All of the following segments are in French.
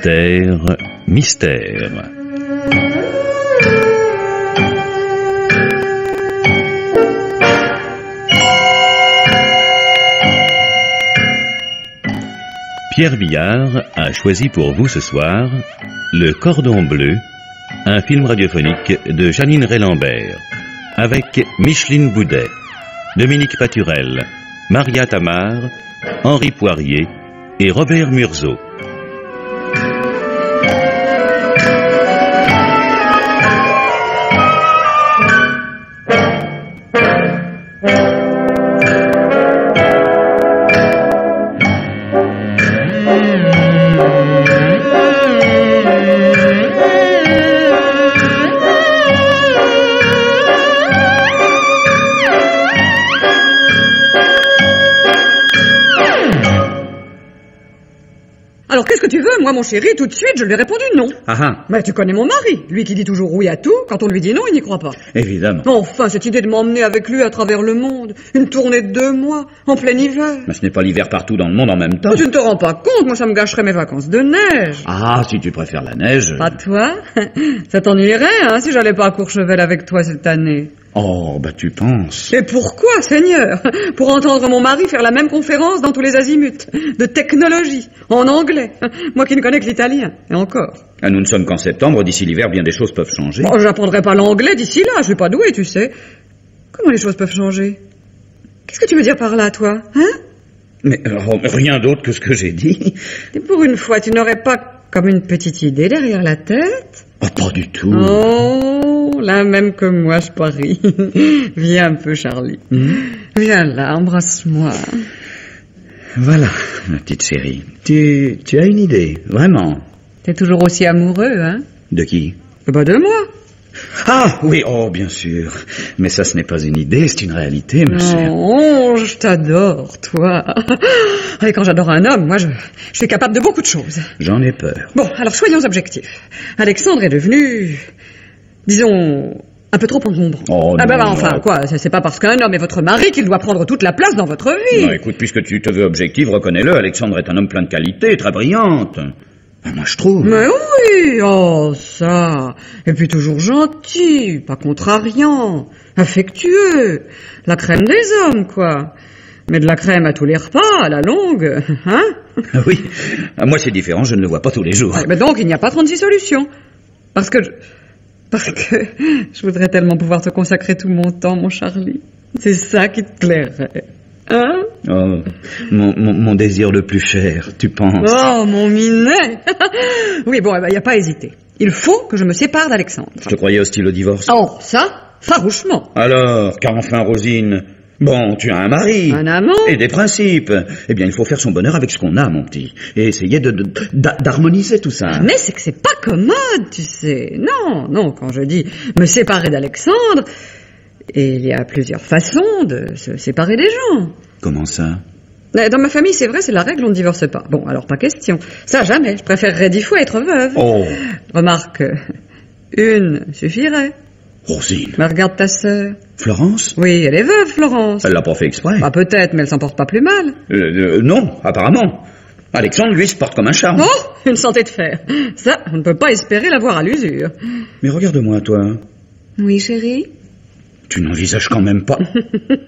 Mystère, mystère. Pierre Billard a choisi pour vous ce soir Le Cordon Bleu, un film radiophonique de Janine Rélambert, avec Micheline Boudet, Dominique Paturel, Maria Tamar, Henri Poirier et Robert Murzeau. Tu veux Moi, mon chéri, tout de suite, je lui ai répondu non. Ah ah, Mais tu connais mon mari, lui qui dit toujours oui à tout, quand on lui dit non, il n'y croit pas. évidemment. Enfin, cette idée de m'emmener avec lui à travers le monde, une tournée de deux mois, en plein hiver. Mais ce n'est pas l'hiver partout dans le monde en même temps. Oh, tu ne te rends pas compte, moi ça me gâcherait mes vacances de neige. Ah, si tu préfères la neige. Pas toi Ça t'ennuierait, hein, si j'allais pas à Courchevel avec toi cette année. Oh, bah tu penses. Et pourquoi, Seigneur? Pour entendre mon mari faire la même conférence dans tous les azimuts, de technologie, en anglais. Moi qui ne connais que l'italien, et encore. Ah, nous ne sommes qu'en septembre, d'ici l'hiver, bien des choses peuvent changer. Bon, j'apprendrai pas l'anglais d'ici là, je suis pas doué, tu sais. Comment les choses peuvent changer? Qu'est-ce que tu veux dire par là, toi Hein? Mais oh, rien d'autre que ce que j'ai dit. Et pour une fois, tu n'aurais pas comme une petite idée derrière la tête? Oh, pas du tout. Oh, la même que moi, je parie. Viens un peu, Charlie. Hmm Viens là, embrasse-moi. Voilà, ma petite chérie. Tu, tu as une idée, vraiment. T'es toujours aussi amoureux, hein? De qui? Ben de moi. Ah, oui, oh, bien sûr. Mais ça, ce n'est pas une idée, c'est une réalité, monsieur. Oh, je t'adore, toi. Et quand j'adore un homme, moi, je, je suis capable de beaucoup de choses. J'en ai peur. Bon, alors soyons objectifs. Alexandre est devenu, disons, un peu trop encombrant. Oh, ah bah, bah, enfin, non. quoi, c'est pas parce qu'un homme est votre mari qu'il doit prendre toute la place dans votre vie. Non, écoute, puisque tu te veux objectif, reconnais-le, Alexandre est un homme plein de qualités, très brillante. Ben, moi, je trouve. Mais oui, oh ça. Et puis toujours gentil, pas contrariant, affectueux, la crème des hommes, quoi. Mais de la crème à tous les repas, à la longue, hein Ah Oui, Ah, moi, c'est différent, je ne le vois pas tous les jours. Ouais, mais donc il n'y a pas 36 solutions. Parce que je... Parce que je voudrais tellement pouvoir te consacrer tout mon temps, mon Charlie. C'est ça qui te plairait. Hein? Oh, mon, mon, mon désir le plus cher, tu penses? Oh, mon minet Oui, bon, il n'y a pas à hésiter. Il faut que je me sépare d'Alexandre. Je te croyais hostile au divorce. Oh, ça, farouchement. Alors, car enfin, Rosine, bon, tu as un mari. Un amant Et des principes. Eh bien, il faut faire son bonheur avec ce qu'on a, mon petit. Et essayer de, d'harmoniser tout ça. Mais c'est que c'est pas commode, tu sais. Non, non, quand je dis me séparer d'Alexandre, et il y a plusieurs façons de se séparer des gens. Comment ça? Dans ma famille, c'est vrai, c'est la règle, on ne divorce pas. Bon, alors pas question. Ça, jamais. Je préférerais dix fois être veuve. Oh, Remarque, une suffirait. Rosine. Mais regarde ta sœur. Florence? Oui, elle est veuve, Florence. Elle l'a pas fait exprès. Bah, peut-être, mais elle s'en porte pas plus mal. Euh, euh, non, apparemment. Alexandre, lui, se porte comme un charme. Oh, une santé de fer. Ça, on ne peut pas espérer l'avoir à l'usure. Mais regarde-moi, toi. Oui, chérie Tu n'envisages quand même pas.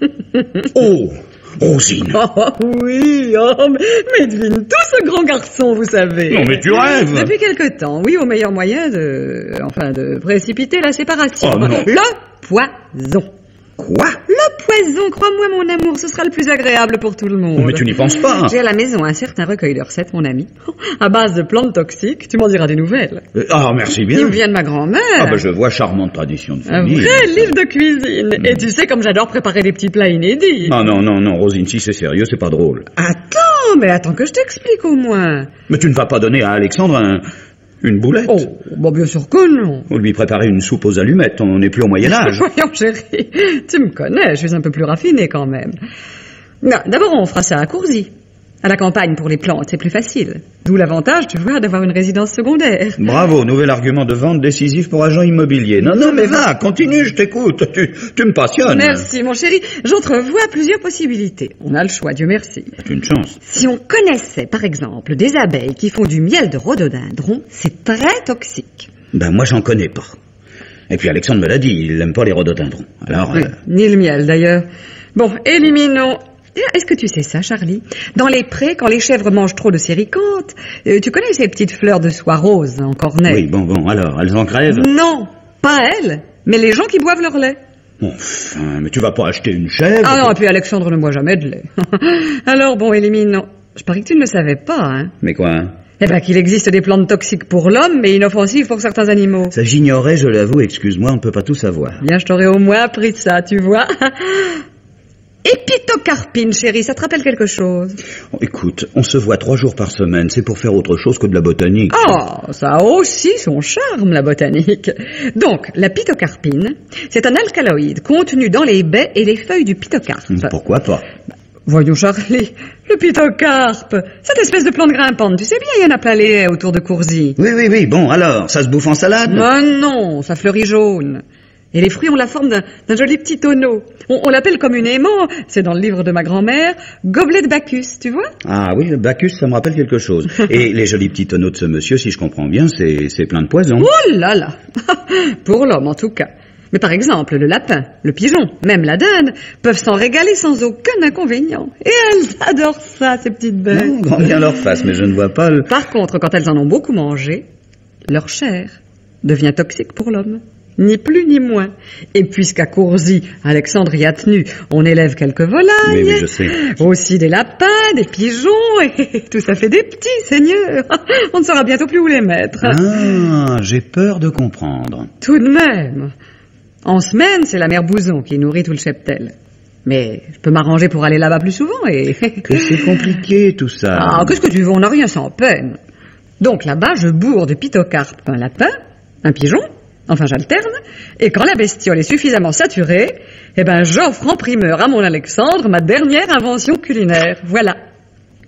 oh, Rosine. Oh oui, oh, mais, devine tout ce grand garçon, vous savez. Non, mais tu rêves. Depuis quelque temps, oui, au meilleur moyen de, enfin, de précipiter la séparation. Oh, non. le poison. Quoi? Le poison, crois-moi, mon amour, ce sera le plus agréable pour tout le monde. Mais tu n'y penses pas. J'ai à la maison un certain recueil de recettes, mon ami, à base de plantes toxiques. Tu m'en diras des nouvelles. Euh, Ah, merci bien. me viennent de ma grand-mère. Ah, ben je vois charmante tradition de Un famille. vrai livre de cuisine. Et tu sais comme j'adore préparer des petits plats inédits. Ah non, non, non, Rosine, si c'est sérieux, c'est pas drôle. Attends, mais attends que je t'explique au moins. Mais tu ne vas pas donner à Alexandre un- une boulette Oh, bon, bien sûr que non. Ou lui préparer une soupe aux allumettes, on n'est plus au Moyen-Âge. Voyons, chérie, tu me connais, je suis un peu plus raffinée quand même. Non, d'abord, on fera ça à Courzy. À la campagne, pour les plantes, c'est plus facile. D'où l'avantage, tu vois, d'avoir une résidence secondaire. Bravo, nouvel argument de vente décisif pour agent immobilier. Non, non, mais va, continue, je t'écoute. Tu, tu me passionnes. Merci, mon chéri. J'entrevois plusieurs possibilités. On a le choix, Dieu merci. C'est une chance. Si on connaissait, par exemple, des abeilles qui font du miel de rhododendron, c'est très toxique. Ben, moi, j'en connais pas. Et puis Alexandre me l'a dit, il n'aime pas les rhododendrons. Alors, Oui, euh, ni le miel, d'ailleurs. Bon, éliminons. Est-ce que tu sais ça, Charlie? Dans les prés, quand les chèvres mangent trop de séricantes, euh, tu connais ces petites fleurs de soie rose en cornet oui, bon, bon, alors, elles en crèvent? Non, pas elles, mais les gens qui boivent leur lait. Enfin, mais tu vas pas acheter une chèvre? Ah non, et puis Alexandre ne boit jamais de lait. Alors bon, éliminons. Je parie que tu ne le savais pas, hein Mais quoi? Hein Eh ben qu'il existe des plantes toxiques pour l'homme, mais inoffensives pour certains animaux. Ça, j'ignorais, je l'avoue, excuse-moi, on ne peut pas tout savoir. Bien, je t'aurais au moins appris ça, tu vois. Épitocarpine, chérie, ça te rappelle quelque chose? Oh, écoute, on se voit trois jours par semaine, c'est pour faire autre chose que de la botanique. Oh, ça a aussi son charme, la botanique. Donc, la pitocarpine, c'est un alcaloïde contenu dans les baies et les feuilles du pitocarpe. Pourquoi pas? Voyons, Charlie, le pitocarpe, cette espèce de plante grimpante, tu sais bien, il y en a plein les haies autour de Coursy. Oui, oui, oui, bon, alors, ça se bouffe en salade? Mais non, ça fleurit jaune. Et les fruits ont la forme d'un joli petit tonneau. On, on l'appelle communément, c'est dans le livre de ma grand-mère, gobelet de Bacchus, tu vois? Ah oui, le Bacchus, ça me rappelle quelque chose. Et les jolis petits tonneaux de ce monsieur, si je comprends bien, c'est c'est plein de poison. Oh là là Pour l'homme, en tout cas. Mais par exemple, le lapin, le pigeon, même la dinde, peuvent s'en régaler sans aucun inconvénient. Et elles adorent ça, ces petites bêtes. Non, grand bien leur face, mais je ne vois pas le... Par contre, quand elles en ont beaucoup mangé, leur chair devient toxique pour l'homme. Ni plus ni moins. Et puisqu'à Coursy, Alexandre y a tenu, on élève quelques volailles. Je sais. Aussi des lapins, des pigeons, et tout ça fait des petits, seigneur. On ne saura bientôt plus où les mettre. Ah, j'ai peur de comprendre. Tout de même. En semaine, c'est la mère Bouzon qui nourrit tout le cheptel. Mais je peux m'arranger pour aller là-bas plus souvent et... Que c'est compliqué tout ça. Ah, qu'est-ce que tu veux On n'a rien sans peine. Donc là-bas, je bourre de pitocarpe un lapin, un pigeon, enfin j'alterne, et quand la bestiole est suffisamment saturée, eh ben j'offre en primeur à mon Alexandre ma dernière invention culinaire. Voilà.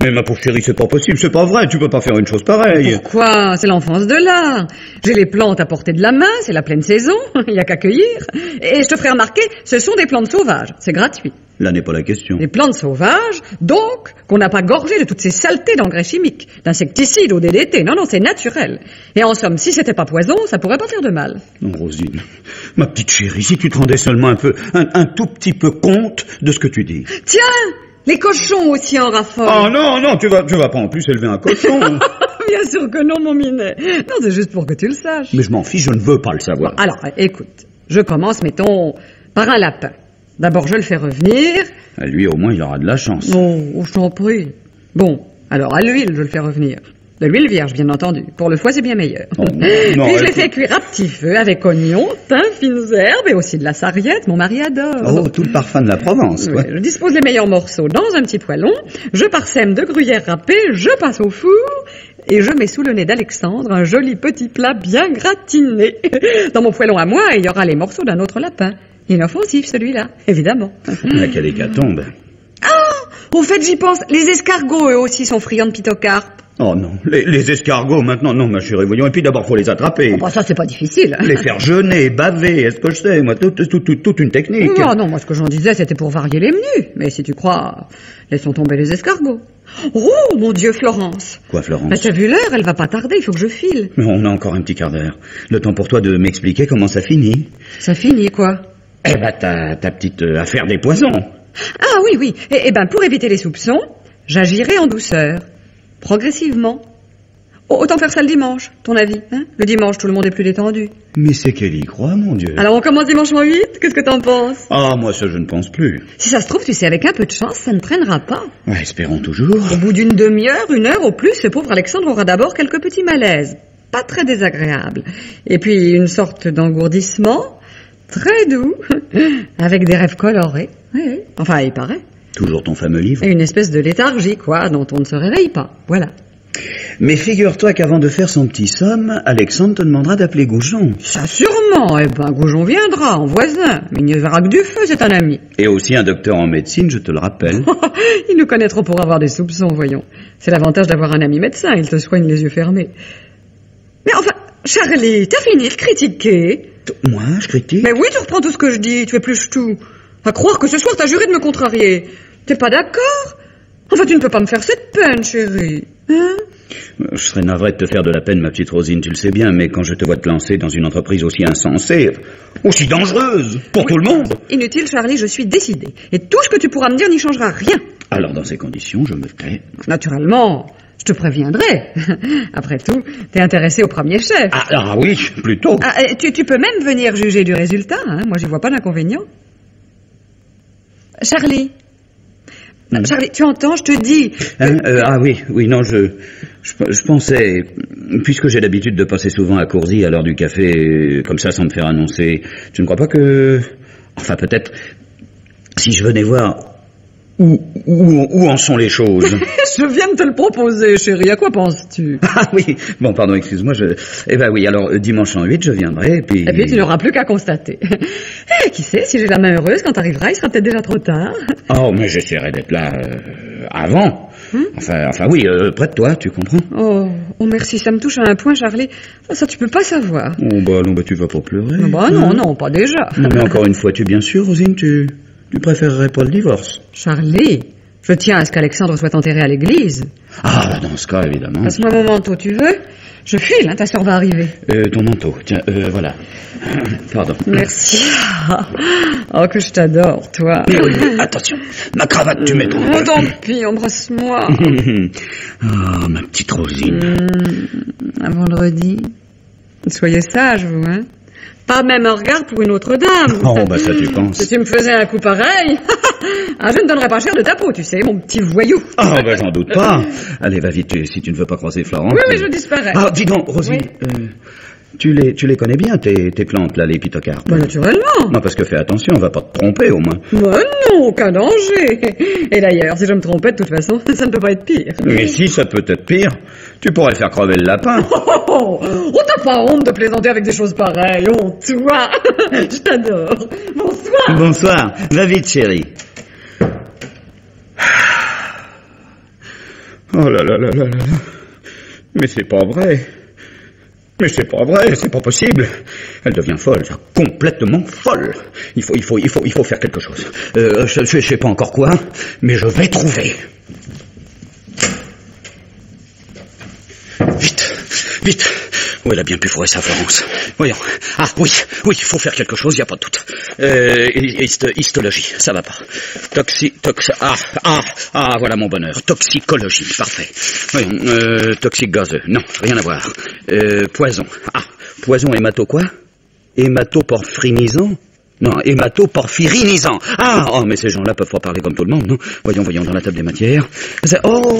Mais ma pauvre chérie, c'est pas possible, c'est pas vrai, tu peux pas faire une chose pareille. Pourquoi? C'est l'enfance de l'art. J'ai les plantes à portée de la main, c'est la pleine saison, il y a qu'à cueillir. Et je te ferai remarquer, ce sont des plantes sauvages, c'est gratuit. Là n'est pas la question. Des plantes sauvages, donc, qu'on n'a pas gorgé de toutes ces saletés d'engrais chimiques, d'insecticides ou DDT. Non, non, c'est naturel. Et en somme, si c'était pas poison, ça pourrait pas faire de mal. Non, Rosine, ma petite chérie, si tu te rendais seulement un peu, un, un tout petit peu compte de ce que tu dis. Tiens Les cochons aussi en raffolent. Oh non, non, tu vas, tu vas pas en plus élever un cochon. Bien sûr que non, mon minet. Non, c'est juste pour que tu le saches. Mais je m'en fiche, je ne veux pas le savoir. Alors, écoute, je commence, mettons, par un lapin. D'abord, je le fais revenir. À Lui, au moins, il aura de la chance. Oh, je t'en prie. Bon, alors à l'huile, je le fais revenir. De l'huile vierge, bien entendu. Pour le foie, c'est bien meilleur. Oh, non, Puis je les fais cuire à petit feu avec oignons, thym, fines herbes et aussi de la sarriette. Mon mari adore. Oh, tout le parfum de la Provence, quoi. Je dispose les meilleurs morceaux dans un petit poêlon, je parsème de gruyère râpée, je passe au four et je mets sous le nez d'Alexandre un joli petit plat bien gratiné. Dans mon poêlon à moi, il y aura les morceaux d'un autre lapin. Inoffensif celui-là, évidemment. Mais quelle hécatombe. Au fait, j'y pense, les escargots eux aussi sont friands de pitocarpe. Oh non, les, les escargots maintenant, non, ma chérie, voyons. Et puis d'abord, faut les attraper. Bon, ça c'est pas difficile. Les faire jeûner, baver, est-ce que je sais, moi, tout- tout- tout- toute une technique. Non, non, moi ce que j'en disais c'était pour varier les menus. Mais si tu crois, laissons tomber les escargots. Oh mon Dieu, Florence. Quoi, Florence Bah, t'as vu l'heure, elle va pas tarder, il faut que je file. Mais On a encore un petit quart d'heure. Le temps pour toi de m'expliquer comment ça finit. Ça finit quoi Eh ben, ta, ta petite euh, affaire des poisons. Ah oui, oui. Eh eh ben, pour éviter les soupçons, j'agirai en douceur, progressivement. Autant faire ça le dimanche, ton avis hein? Le dimanche, tout le monde est plus détendu. Mais c'est qu'elle y croit, mon Dieu. Alors on commence dimanche moins 8 Qu'est-ce que t'en penses? Ah, moi, ça, je ne pense plus. Si ça se trouve, tu sais, avec un peu de chance, ça ne traînera pas. Ouais, espérons toujours. Au bout d'une demi-heure, une heure au plus, le pauvre Alexandre aura d'abord quelques petits malaises. Pas très désagréables. Et puis une sorte d'engourdissement, très doux, avec des rêves colorés. Oui, oui. Enfin, il paraît. Toujours ton fameux livre. Et une espèce de léthargie, quoi, dont on ne se réveille pas. Voilà. Mais figure-toi qu'avant de faire son petit somme, Alexandre te demandera d'appeler Goujon. Ça sûrement. Eh ben, Goujon viendra, en voisin. Mais il n'y verra que du feu, c'est un ami. Et aussi un docteur en médecine, je te le rappelle. il nous connaît trop pour avoir des soupçons, voyons. C'est l'avantage d'avoir un ami médecin, il te soigne les yeux fermés. Mais enfin, Charlie, t'as fini de critiquer Moi, je critique Mais oui, tu reprends tout ce que je dis, tu épluches tout. À croire que ce soir t'as juré de me contrarier. T'es pas d'accord? Enfin, tu ne peux pas me faire cette peine, chérie. Hein? Je serais navré de te faire de la peine, ma petite Rosine, tu le sais bien, mais quand je te vois te lancer dans une entreprise aussi insensée, aussi dangereuse, pour tout le monde... Inutile, Charlie, je suis décidée. Et tout ce que tu pourras me dire n'y changera rien. Alors, dans ces conditions, je me tais. Naturellement, je te préviendrai. Après tout, t'es intéressé au premier chef. Ah, ah oui, plutôt. Ah, tu peux même venir juger du résultat. Hein. Moi, j'y vois pas d'inconvénient. Charlie. Hmm. Charlie, tu entends, je te dis. Hein, euh, ah oui, oui, non, je, je, je pensais, puisque j'ai l'habitude de passer souvent à Coursy à l'heure du café, euh, comme ça, sans me faire annoncer, tu ne crois pas que... Enfin, peut-être, si je venais voir où, où, où en sont les choses? Je viens de te le proposer, chérie. À quoi penses-tu? Ah oui, bon, pardon, excuse-moi, je... Eh ben oui, alors, euh, dimanche en 8, je viendrai, et puis... Et puis, tu n'auras plus qu'à constater. Eh, qui sait, si j'ai la main heureuse, quand t'arriveras, il sera peut-être déjà trop tard. Oh, mais j'essaierai d'être là euh, avant. Enfin, enfin oui, euh, près de toi, tu comprends Oh, oh, merci, ça me touche à un point, Charlie. Oh, ça, tu peux pas savoir. Oh, bah non, bah tu vas pas pleurer. Bah non, non, pas déjà. Non, mais encore une fois, tu es bien sûr, Rosine, tu, tu préférerais pas le divorce Charlie, je tiens à ce qu'Alexandre soit enterré à l'église. Ah, bah dans ce cas, évidemment. Passe-moi mon manteau, tu veux? Je file, hein, ta soeur va arriver. Euh, ton manteau, tiens, euh, voilà. Pardon. Merci. Oh, que je t'adore, toi. Mais oui, attention, ma cravate, tu mets ton... Oh, tant pis, embrasse-moi. Ah, ma petite Rosine. Un vendredi. Soyez sage, vous, hein Pas même un regard pour une autre dame. Oh, bah ça, tu Si penses. tu me faisais un coup pareil, ah, je ne donnerais pas cher de ta peau, tu sais, mon petit voyou. Oh, bah j'en doute pas. Allez, va vite, si tu ne veux pas croiser Florence. Oui, oui, je disparais. Ah, dis donc, Rosine, Oui. euh, tu, les, tu les connais bien, tes, tes plantes, là, les pitocarpes Bah, naturellement. Non, parce que fais attention, on va pas te tromper, au moins. Bah non, aucun danger. Et d'ailleurs, si je me trompais, de toute façon, ça ne peut pas être pire. Mais si, ça peut être pire. Tu pourrais faire crever le lapin. Oh, oh, oh, oh, t'as pas honte de plaisanter avec des choses pareilles, oh, toi. Je t'adore. Bonsoir. Bonsoir. Va vite, chérie. Oh là là là là là là. Mais c'est pas vrai. Mais c'est pas vrai, c'est pas possible. Elle devient folle, complètement folle. Il faut, il faut, il faut, il faut faire quelque chose. Euh, je, je, je sais pas encore quoi, mais je vais trouver. Vite, vite. Où elle a bien pu fourrer sa Florence Voyons. Ah oui, oui, il faut faire quelque chose, il n'y a pas de doute. Euh, hist- histologie, ça va pas. Toxi... Tox... Ah, ah, ah, voilà mon bonheur. Toxicologie, parfait. Voyons, euh, toxique gazeux, non, rien à voir. Euh, poison, ah, poison hémato quoi? Hématoporphrinisant non, hématoporphyrinisant. Ah, oh, mais ces gens-là peuvent pas parler comme tout le monde, non? Voyons, voyons, dans la table des matières. C'est- Oh,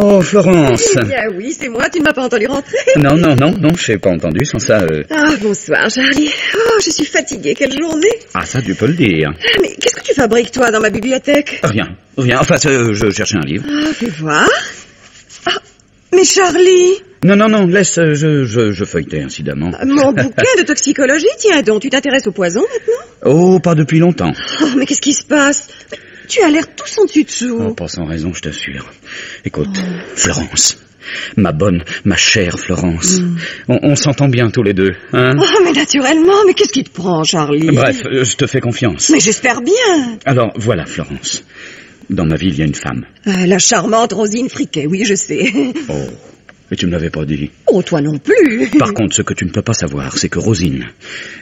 oh, Florence. Bien oui, c'est moi, tu ne m'as pas entendu rentrer. Non, non, non, non, je n'ai pas entendu. Sans ça, euh, Ah, bonsoir Charlie. Oh, je suis fatiguée, quelle journée. ah, ça, tu peux le dire. Ah, Mais qu'est-ce que tu fabriques toi dans ma bibliothèque? Rien, rien. Enfin, euh, je cherchais un livre. Ah, fais voir. Mais Charlie, Non, non, non, laisse, euh, je, je, je feuilletais incidemment. mon bouquin de toxicologie, tiens donc, tu t'intéresses au poison maintenant Oh, pas depuis longtemps. Oh, mais qu'est-ce qui se passe Tu as l'air tout sans dessus dessous. Oh, pas sans raison, je t'assure. Écoute, Florence. Ma bonne, ma chère Florence. On, on s'entend bien tous les deux, hein Oh, mais naturellement, mais qu'est-ce qui te prend, Charlie Bref, euh, je te fais confiance. Mais j'espère bien. Alors, voilà, Florence. Dans ma vie, il y a une femme. Ah, la charmante Rosine Friquet, oui, je sais. Oh, et tu me l'avais pas dit. Oh, toi non plus. Par contre, ce que tu ne peux pas savoir, c'est que Rosine,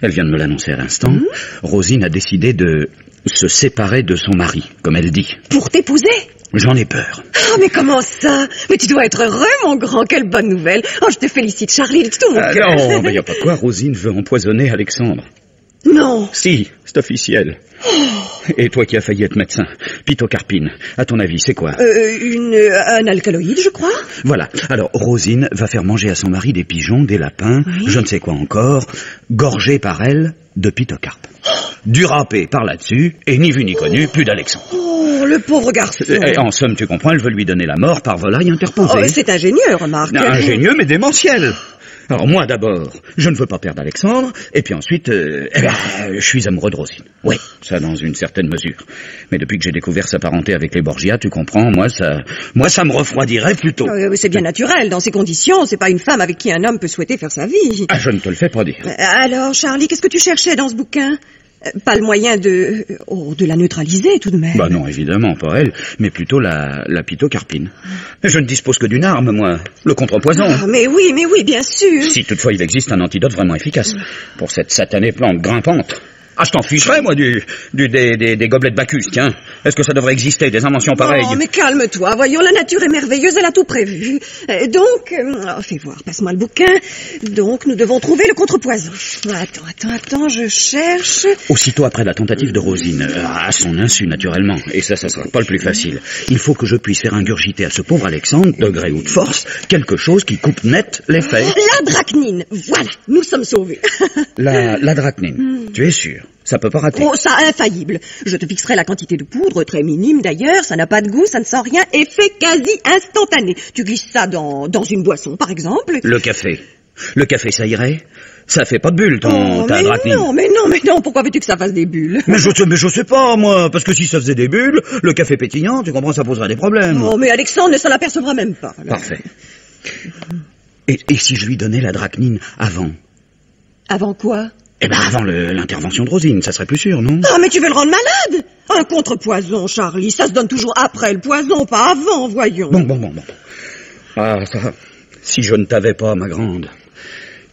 elle vient de me l'annoncer à l'instant, Rosine a décidé de se séparer de son mari, comme elle dit. Pour t'épouser? J'en ai peur. Oh, mais comment ça? Mais tu dois être heureux, mon grand, quelle bonne nouvelle. Oh, je te félicite, Charlie, de tout mon Ah, cœur. non, mais y a pas quoi, Rosine veut empoisonner Alexandre. Non. Si, c'est officiel. Et toi qui as failli être médecin, pitocarpine, à ton avis, c'est quoi? Euh, une, un alcaloïde, je crois Voilà, alors Rosine va faire manger à son mari des pigeons, des lapins, je ne sais quoi encore, gorgés par elle, de pitocarpe. Du râpé par là-dessus, et ni vu ni connu, plus d'Alexandre. Oh, le pauvre garçon. Et en somme, tu comprends, elle veut lui donner la mort par volaille interposée. Oh, c'est ingénieux, remarque. Ingénieux, mais démentiel. Alors moi d'abord, je ne veux pas perdre Alexandre, et puis ensuite, euh, eh ben, je suis amoureux de Rosine. Oui, ça dans une certaine mesure. Mais depuis que j'ai découvert sa parenté avec les Borgia, tu comprends, moi ça, moi ça me refroidirait plutôt. Euh, c'est bien naturel, dans ces conditions, c'est pas une femme avec qui un homme peut souhaiter faire sa vie. Ah, je ne te le fais pas dire. Euh, Alors, Charlie, qu'est-ce que tu cherchais dans ce bouquin? Euh, Pas le moyen de... Oh, de la neutraliser, tout de même. Bah non, évidemment, pas elle, mais plutôt la, la pitocarpine. Je ne dispose que d'une arme, moi, le contrepoison. Ah, mais oui, mais oui, bien sûr. Si toutefois il existe un antidote vraiment efficace pour cette satanée plante grimpante. Ah, je t'en ficherais, moi, du, du des, des, des gobelets de Bacchus, tiens. Est-ce que ça devrait exister, des inventions pareilles Oh, mais calme-toi, voyons, la nature est merveilleuse, elle a tout prévu. Euh, donc, euh, oh, fais voir, passe-moi le bouquin. Donc, nous devons trouver le contrepoison. Attends, attends, attends, je cherche. Aussitôt après la tentative de Rosine, euh, à son insu naturellement, et ça, ça sera pas le plus facile, il faut que je puisse faire ingurgiter à ce pauvre Alexandre, de gré ou de force, quelque chose qui coupe net les faits. La drachnine, voilà, nous sommes sauvés. La, la drachnine, tu es sûr Ça peut pas rater. Oh, ça, infaillible. Je te fixerai la quantité de poudre, très minime d'ailleurs, ça n'a pas de goût, ça ne sent rien, effet quasi instantané. Tu glisses ça dans, dans une boisson, par exemple. Le café. Le café, ça irait Ça fait pas de bulles, ton, Oh, ta mais non, mais non, mais non, pourquoi veux-tu que ça fasse des bulles Mais je, sais- mais je sais pas, moi, parce que si ça faisait des bulles, le café pétillant, tu comprends, ça poserait des problèmes. Oh, mais Alexandre ne s'en apercevra même pas. alors. Parfait. Et, et si je lui donnais la drachnine avant? Avant quoi? Eh ben avant l'intervention de Rosine, ça serait plus sûr, non? Ah, mais tu veux le rendre malade Un contrepoison, Charlie, ça se donne toujours après le poison, pas avant, voyons. Bon, bon, bon, bon. Ah, ça, si je ne t'avais pas, ma grande,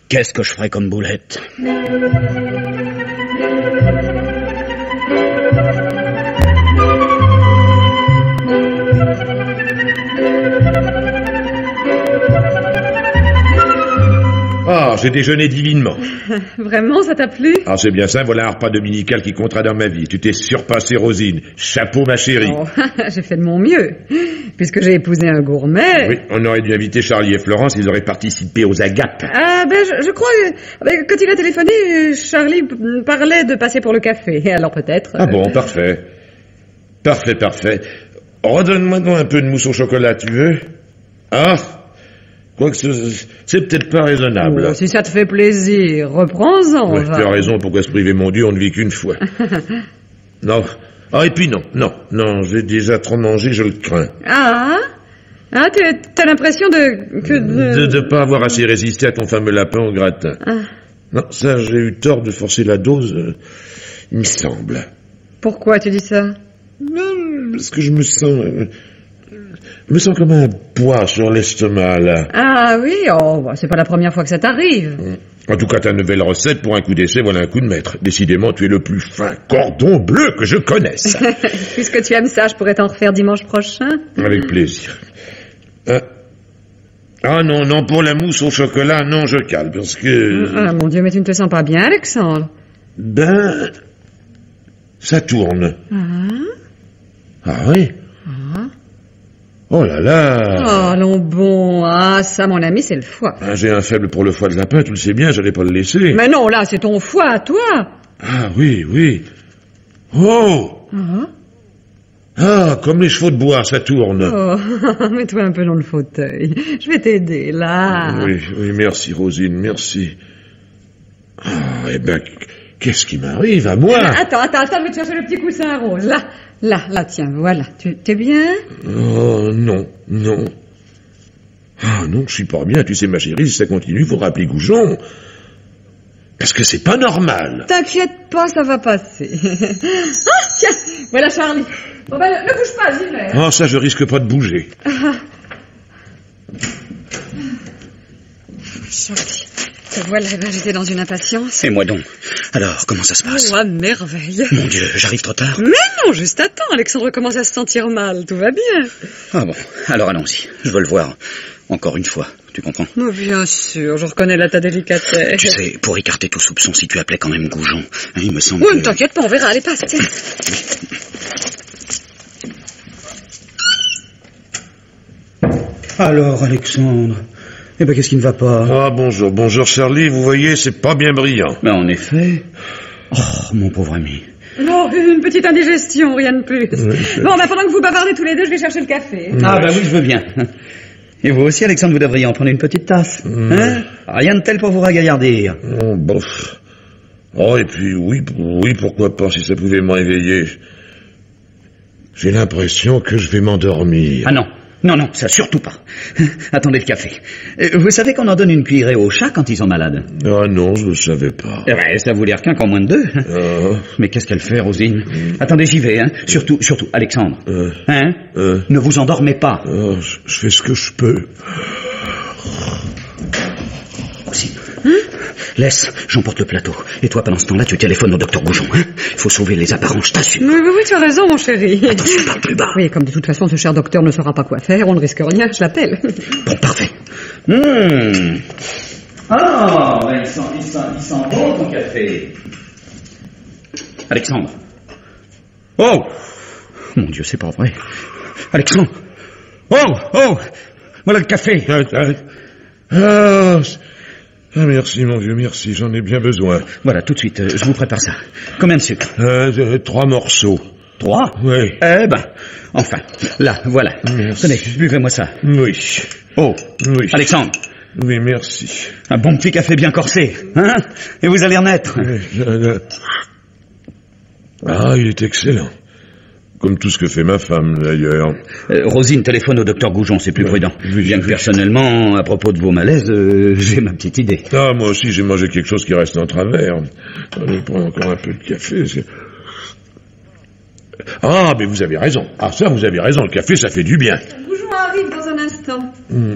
qu'est-ce que je ferais comme boulette? J'ai déjeuné divinement. Vraiment, ça t'a plu? Ah, c'est bien ça, voilà un repas dominical qui comptera dans ma vie. Tu t'es surpassé, Rosine. Chapeau, ma chérie. Oh, J'ai fait de mon mieux, puisque j'ai épousé un gourmet. Oui, on aurait dû inviter Charlie et Florence, ils auraient participé aux agapes. Ah ben je, je crois que euh, quand il a téléphoné, Charlie p- parlait de passer pour le café. Alors peut-être. Ah euh, bon, parfait. Parfait, parfait. Redonne-moi donc un peu de mousse au chocolat, tu veux? Ah C'est peut-être pas raisonnable. oh, si ça te fait plaisir, reprends-en. Ouais, tu as raison, pourquoi se priver, mon Dieu, on ne vit qu'une fois. non. Ah, et puis non, non, non, j'ai déjà trop mangé, je le crains. Ah Ah, t'as l'impression de que de... De ne pas avoir assez résisté à ton fameux lapin au gratin. Ah. Non, ça, j'ai eu tort de forcer la dose, euh, il me semble. Pourquoi tu dis ça? Non, parce que je me sens... euh, me sens comme un poids sur l'estomac, là. Ah oui, oh, bah, c'est pas la première fois que ça t'arrive. En tout cas, ta nouvelle recette pour un coup d'essai, voilà un coup de maître. Décidément, tu es le plus fin cordon bleu que je connaisse. Puisque tu aimes ça, je pourrais t'en refaire dimanche prochain. Avec plaisir. Hein ah non, non, pour la mousse au chocolat, non, je cale, parce que... Ah mon Dieu, mais tu ne te sens pas bien, Alexandre. Ben... Ça tourne. Ah oui Oh là là Oh, allons bon. Ah, ça, mon ami, c'est le foie. Ah, J'ai un faible pour le foie de lapin, tu le sais bien, j'allais pas le laisser. Mais non, là, c'est ton foie, à toi. Ah oui, oui. Oh Ah, comme les chevaux de bois, ça tourne. Oh, mets-toi un peu dans le fauteuil. Je vais t'aider, là. Oui, oui, merci Rosine, merci. Ah, eh ben, qu'est-ce qui m'arrive à moi? Attends, attends, attends, je vais te chercher le petit coussin rose. Là, là, là, tiens, voilà. Tu t'es bien? Oh, non, non. Ah non, je suis pas bien, tu sais ma chérie, si ça continue, faudra appeler Goujon. Parce que c'est pas normal. T'inquiète pas, ça va passer. ah, tiens, voilà Charlie. Bon ben, ne bouge pas, j'y vais. Ah, ça, je risque pas de bouger. Charlie, te voilà, j'étais dans une impatience. Et moi donc? Alors, comment ça se passe Oh, à merveille. Mon Dieu, j'arrive trop tard Mais non, juste attends, Alexandre commence à se sentir mal, tout va bien. Ah bon, alors allons-y. Je veux le voir. Encore une fois, tu comprends Oh, bien sûr, je reconnais là ta délicatesse. Tu sais, pour écarter tout soupçon, si tu appelais quand même Goujon, hein, il me semble Oui, que... ne t'inquiète pas, on verra, allez, passe, tiens. Alors, Alexandre Eh ben, qu'est-ce qui ne va pas? Ah, bonjour, bonjour Charlie, vous voyez, c'est pas bien brillant. Ben, en effet. Oh, mon pauvre ami. Non, une petite indigestion, rien de plus. Bon, bah, pendant que vous bavardez tous les deux, je vais chercher le café. Ah, bah oui, je veux bien. Et vous aussi, Alexandre, vous devriez en prendre une petite tasse. Hein? Rien de tel pour vous ragaillardir. Oh, bof. Oh, et puis, oui, oui, pourquoi pas, si ça pouvait me réveiller. J'ai l'impression que je vais m'endormir. Ah non, non, non, ça surtout pas. Attendez le café. Euh, Vous savez qu'on en donne une cuillerée aux chats quand ils sont malades? Ah non, je ne savais pas. Eh ben, ça vous l'air qu'un qu'en moins de deux. Ah, Mais qu'est-ce qu'elle fait, Rosine? Attendez, j'y vais, hein. Surtout, surtout, Alexandre. euh, Hein? Euh, Ne vous endormez pas. oh, je, fais ce que je peux. Aussi. Laisse, j'emporte le plateau. Et toi, pendant ce temps-là, tu téléphones au docteur Goujon, hein Il faut sauver les apparences, je t'assure. Oui, oui, oui, tu as raison, mon chéri. Attention, parle plus bas. Oui, comme de toute façon, ce cher docteur ne saura pas quoi faire, on ne risque rien, je l'appelle. Bon, parfait. Hmm. Ah, ben, il sent, il sent, il sent bon ton café. Alexandre. Oh Mon Dieu, c'est pas vrai. Alexandre. Oh, oh Voilà le café. Ah, ah, merci, mon vieux, merci, j'en ai bien besoin. Voilà, tout de suite, euh, je vous prépare ça. Combien de sucre? Euh, euh, trois morceaux. Trois? Oui. Eh ben, enfin, là, voilà. Merci. Tenez, buvez-moi ça. Oui. Oh, Oui. Alexandre, Oui, merci. un bon petit café bien corsé, hein? Et vous allez renaître. Je- je- Ah, il est excellent. Comme tout ce que fait ma femme, d'ailleurs. Euh, Rosine téléphone au docteur Goujon, c'est plus Ouais. prudent. Oui, Bien que personnellement, à propos de vos malaises, euh, j'ai ma petite idée. Ah, moi aussi, j'ai mangé quelque chose qui reste en travers. Je prends encore un peu de café. Ah, mais vous avez raison. Ah, ça, vous avez raison. Le café, ça fait du bien. Goujon arrive dans un instant. Hmm.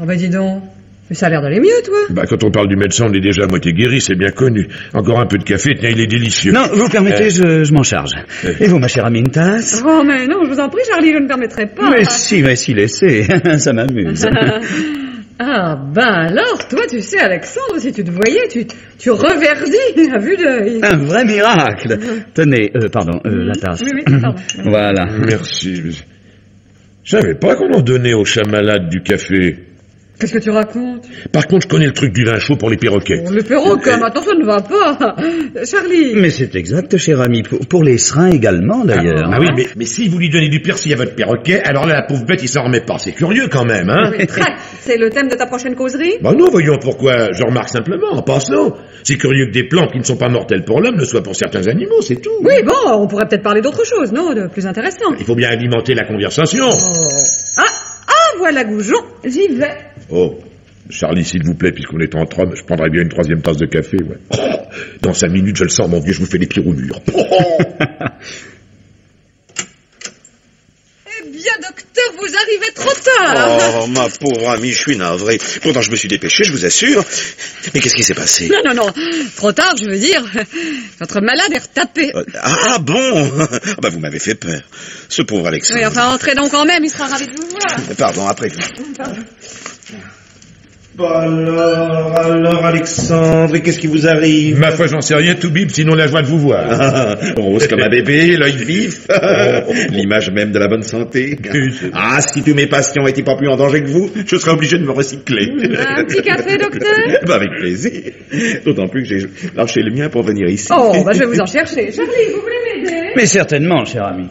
Oh, bah dis donc. Mais ça a l'air d'aller mieux, toi. Bah, quand on parle du médecin, on est déjà à moitié guéri, c'est bien connu. Encore un peu de café, tiens, il est délicieux. Non, vous permettez, Euh. je, je m'en charge. Euh. Et vous, ma chère amie, une tasse Oh, mais non, je vous en prie, Charlie, je ne permettrai pas. Mais si, mais si, laissez. ça m'amuse. Ah, ben alors, toi, tu sais, Alexandre, si tu te voyais, tu, tu reverdis à vue d'œil. Un vrai miracle. Tenez, euh, pardon, euh, la tasse. Oui, oui, pardon. Voilà. Merci. Je savais pas qu'on en donnait aux chats malades du café. Qu'est-ce que tu racontes? Par contre, je connais le truc du vin chaud pour les perroquets. Le perroquet, maintenant, ça ne va pas. Charlie. Mais c'est exact, cher ami. Pour, pour les serins également, d'ailleurs. Ah oui, mais, mais si vous lui donnez du persil à votre perroquet, alors là, la pauvre bête, il s'en remet pas. C'est curieux quand même, hein Oui, très. C'est le thème de ta prochaine causerie? Bah non, voyons pourquoi. Je remarque simplement, en passant. C'est curieux que des plantes qui ne sont pas mortelles pour l'homme le soient pour certains animaux, c'est tout. Oui, bon, on pourrait peut-être parler d'autre chose, non De plus intéressant. Il faut bien alimenter la conversation. Ah, ah, voilà Goujon, j'y vais. Oh, Charlie, s'il vous plaît, puisqu'on est entre hommes, je prendrais bien une troisième tasse de café, ouais. Oh, dans cinq minutes, je le sens, mon vieux, je vous fais les pieds au mur. Oh. Eh bien, docteur, vous arrivez trop tard. Oh, ma pauvre amie, je suis navré. Pourtant, je me suis dépêché, je vous assure. Mais qu'est-ce qui s'est passé? Non, non, non, trop tard, je veux dire. Votre malade est retapé. Euh, Ah bon? Ah bah, Vous m'avez fait peur. Ce pauvre Alexandre. Oui, enfin, entrez donc quand même, il sera ravi de vous voir. Pardon, après alors, alors Alexandre, et qu'est-ce qui vous arrive? Ma foi, j'en sais rien, tout bip, sinon la joie de vous voir. Ah, Rose comme un bébé, l'œil vif, l'image même de la bonne santé. Ah, si tous mes patients étaient pas plus en danger que vous, je serais obligé de me recycler. Un petit café, docteur? Bah, avec plaisir. D'autant plus que j'ai lâché le mien pour venir ici. Oh, bah je vais vous en chercher. Charlie, vous voulez m'aider? Mais certainement, cher ami.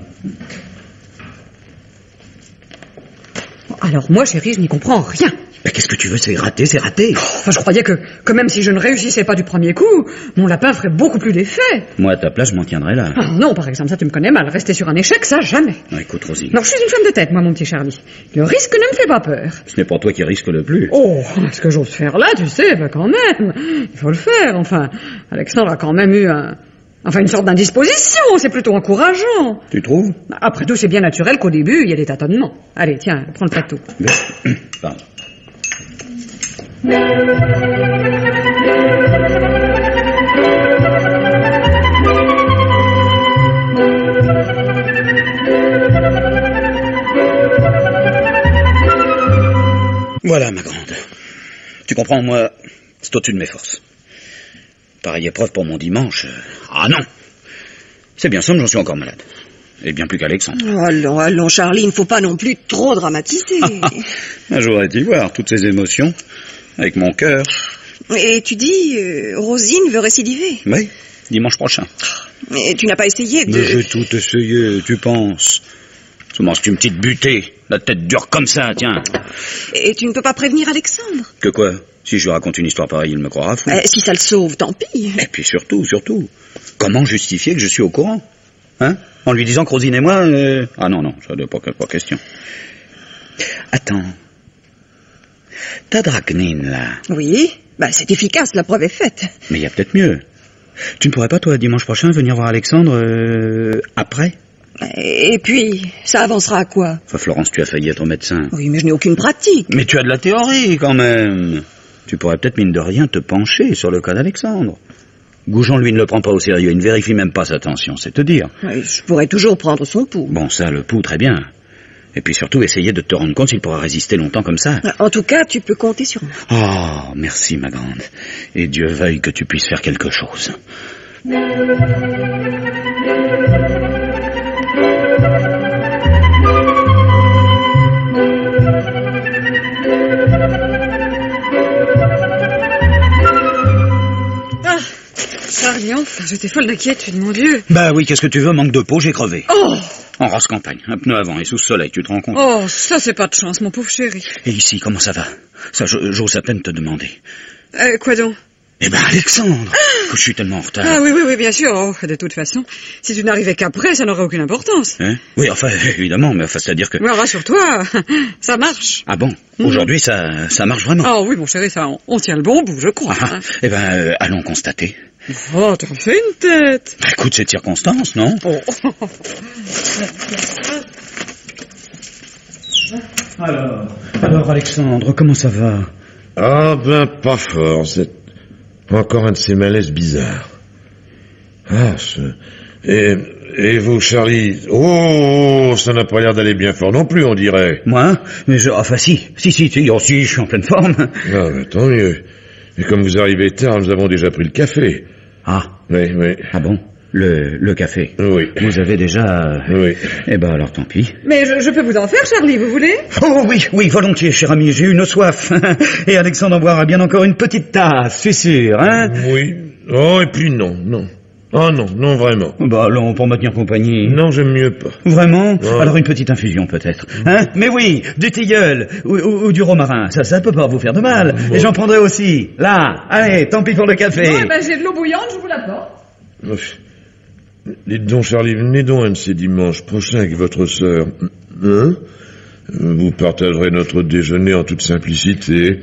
Alors moi, chérie, je n'y comprends rien. Mais qu'est-ce que tu veux C'est raté, c'est raté. Enfin, je croyais que, que même si je ne réussissais pas du premier coup, mon lapin ferait beaucoup plus d'effet. Moi, à ta place, je m'en tiendrai là. Ah non, par exemple, ça tu me connais mal. Rester sur un échec, ça jamais. Non, écoute, Rosine, Non, je suis une femme de tête, moi, mon petit Charlie. Le risque ne me fait pas peur. ce n'est pas toi qui risque le plus. Oh, ce que j'ose faire là, tu sais, bah quand même. Il faut le faire, enfin. Alexandre a quand même eu un... Enfin, une sorte d'indisposition, c'est plutôt encourageant. Tu trouves? Après tout, c'est bien naturel qu'au début, il y a des tâtonnements. Allez, tiens, prends le plateau. Pardon. Voilà, ma grande. Tu comprends, moi, c'est au-dessus de mes forces. Pareille épreuve pour mon dimanche. Ah non C'est bien simple, j'en suis encore malade. Et bien plus qu'Alexandre. Oh, allons, allons, Charlie, il ne faut pas non plus trop dramatiser. Un jour à t'y voir, toutes ces émotions, avec mon cœur. Et tu dis, euh, Rosine veut récidiver. Oui, dimanche prochain. Mais tu n'as pas essayé de... Mais j'ai tout essayé, tu penses Tu manges une petite butée, la tête dure comme ça, tiens. Et tu ne peux pas prévenir Alexandre Que quoi? Si je lui raconte une histoire pareille, il me croira fou. Eh, Si ça le sauve, tant pis. Et puis surtout, surtout, comment justifier que je suis au courant? Hein? En lui disant que Rosine et moi... euh, Ah non, non, ça n'est pas, pas question. Attends. Ta drachnine, là, Oui, bah c'est efficace, la preuve est faite. mais il y a peut-être mieux. Tu ne pourrais pas, toi, dimanche prochain, venir voir Alexandre euh, après? Et puis, ça avancera à quoi? Enfin, Florence, tu as failli être médecin. Oui, mais je n'ai aucune pratique. Mais tu as de la théorie, quand même. Tu pourrais peut-être, mine de rien, te pencher sur le cas d'Alexandre. Goujon, lui, ne le prend pas au sérieux. Il ne vérifie même pas sa tension, c'est te dire. Oui, Je pourrais toujours prendre son pouls. Bon, ça, le pouls, très bien. Et puis surtout, essayer de te rendre compte s'il pourra résister longtemps comme ça. En tout cas, tu peux compter sur moi. Oh, merci, ma grande. Et Dieu veuille que tu puisses faire quelque chose. Enfin, j'étais folle d'inquiétude, mon Dieu. Bah oui, qu'est-ce que tu veux, manque de peau, j'ai crevé. Oh, En race campagne, un pneu avant et sous soleil, tu te rends compte? Oh, ça c'est pas de chance, mon pauvre chéri. Et ici, comment ça va? Ça, j'ose à peine te demander. Euh, quoi donc? Eh ben, Alexandre que Je suis tellement en retard. Ah oui, oui, oui, bien sûr. Oh, de toute façon, si tu n'arrivais qu'après, ça n'aurait aucune importance. Hein? Oui, enfin, évidemment, mais enfin, c'est-à-dire que... Mais rassure-toi, ça marche. Ah bon? Aujourd'hui, ça, ça marche vraiment? Ah oui, mon chéri, ça, on, on tient le bon bout, je crois. Ah, ah. Eh ben, euh, allons constater. Oh, t'as fait une tête. Bah, écoute, cette circonstance, non Oh. Alors, alors, Alexandre, comment ça va? Ah ben, pas fort. C'est encore un de ces malaises bizarres. Ah, ce... Et, et vous, Charlie? Oh, ça n'a pas l'air d'aller bien fort non plus, on dirait. Moi? Mais je... Enfin, si, si, si, si, oh, si, je suis en pleine forme. Ah, ben, tant mieux. Et comme vous arrivez tard, nous avons déjà pris le café. Ah, Oui, oui, ah bon? Le, le café oui. Vous avez déjà... Oui. Eh ben, alors, tant pis. Mais je, je peux vous en faire, Charlie, vous voulez? Oh oui, oui, volontiers, cher ami, j'ai une soif. Et Alexandre en boira bien encore une petite tasse, c'est sûr, hein? Oui. Oh, et puis non, non. Oh non, non, vraiment. Bah non, pour me tenir compagnie. Non, j'aime mieux pas. Vraiment? Alors une petite infusion peut-être. Hein? Mais oui, du tilleul ou, ou- ou du romarin, ça, ça peut pas vous faire de mal. Et j'en prendrai aussi. Là, allez, tant pis pour le café. ben, j'ai de l'eau bouillante, je vous l'apporte. Dites donc, Charlie, venez donc un de ces dimanches prochains avec votre sœur. Hein? Vous partagerez notre déjeuner en toute simplicité.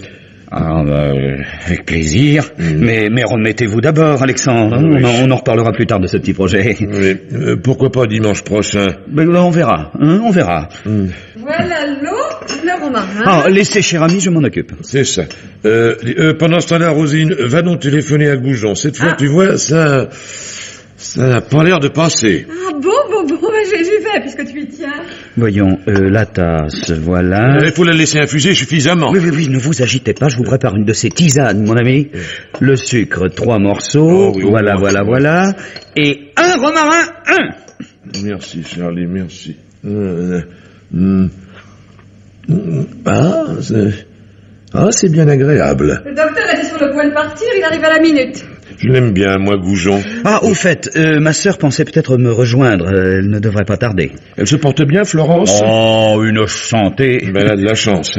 Ah, bah, euh, avec plaisir. Mm. Mais, mais remettez-vous d'abord, Alexandre. Oui. On, en, on en reparlera plus tard de ce petit projet. Mais, euh, pourquoi pas dimanche prochain? Ben, on verra, hein, on verra. Voilà l'eau, le romarin. Ah, laissez, cher ami, je m'en occupe. C'est ça. Euh, euh, pendant ce temps-là, Rosine, va donc téléphoner à Goujon. Cette fois, tu vois, ça... Ça n'a pas l'air de passer. Ah bon, bon, bon, ben, j'y j'y vais, puisque tu y tiens. Voyons, euh, la tasse, voilà. Il faut la laisser infuser suffisamment. Oui, oui, oui, ne vous agitez pas, je vous prépare une de ces tisanes, mon ami. Le sucre, trois morceaux, Oh, oui, voilà, oui. voilà, voilà. Et un romarin, un Merci, Charlie, merci. Euh, hmm. Hmm. Ah, c'est... Ah, c'est bien agréable. Le docteur était sur le point de partir, il arrive à la minute. Je l'aime bien, moi, Goujon. Ah, au fait, euh, ma sœur pensait peut-être me rejoindre, euh, elle ne devrait pas tarder. Elle se porte bien, Florence? Oh, une santé Ben, elle a de la chance.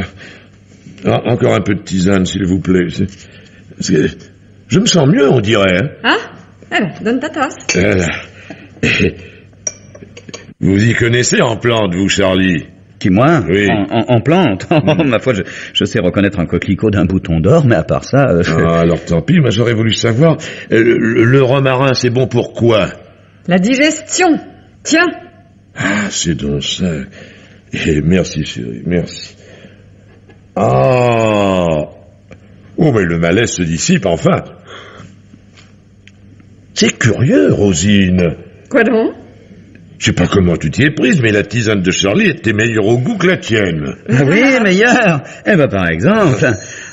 Ah, encore un peu de tisane, s'il vous plaît. C'est- c'est- Je me sens mieux, on dirait. Hein Hein Eh ben, donne ta tasse. Voilà. Vous y connaissez en plante, vous, Charlie? Qui, moi Oui. en, en- en plante Oh, Ma foi, je, je sais reconnaître un coquelicot d'un bouton d'or, mais à part ça... euh, Ah, alors tant pis, moi j'aurais voulu savoir. euh, le, le romarin, c'est bon pour quoi? La digestion. Tiens. Ah, c'est donc ça. Eh, merci, chérie, merci. Ah Oh, mais le malaise se dissipe, enfin. C'est curieux, Rosine. Quoi donc? Je sais pas comment tu t'y es prise, mais la tisane de Charlie était meilleure au goût que la tienne. Ah oui, meilleur Eh ben, par exemple...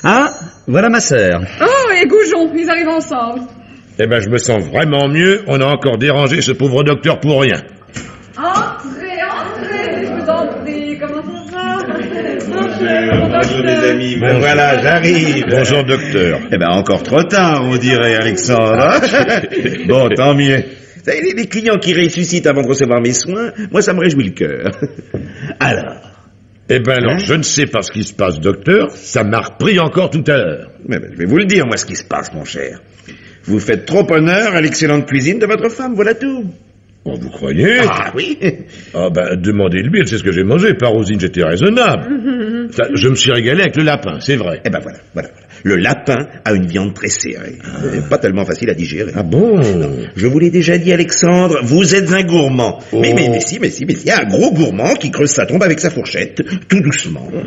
Ah, voilà ma sœur. Oh, et Goujon, ils arrivent ensemble. Eh ben, je me sens vraiment mieux. On a encore dérangé ce pauvre docteur pour rien. Entrez, entrez, je vous en prie. Comment ça Bonjour mes amis, ben voilà, j'arrive. Bonjour, docteur. Eh ben encore trop tard, on dirait, Alexandre. bon, tant mieux. Les, les clients qui ressuscitent avant de recevoir mes soins, moi ça me réjouit le cœur. Alors, Eh ben alors, Hein je ne sais pas ce qui se passe, docteur. Ça m'a repris encore tout à l'heure. mais ben, je vais vous le dire, moi, ce qui se passe, mon cher. Vous faites trop honneur à l'excellente cuisine de votre femme, voilà tout. Oh, vous croyez? Ah oui Ah ben, demandez-lui, elle sait ce que j'ai mangé. Par Rosine, j'étais raisonnable. Ça, je me suis régalé avec le lapin, c'est vrai. Eh ben voilà, voilà, voilà. Le lapin a une viande très serrée. C'est Pas tellement facile à digérer. Ah bon Je vous l'ai déjà dit, Alexandre, vous êtes un gourmand. Oh. Mais, mais, mais si, mais si, mais si, il y a un gros gourmand qui creuse sa tombe avec sa fourchette, tout doucement.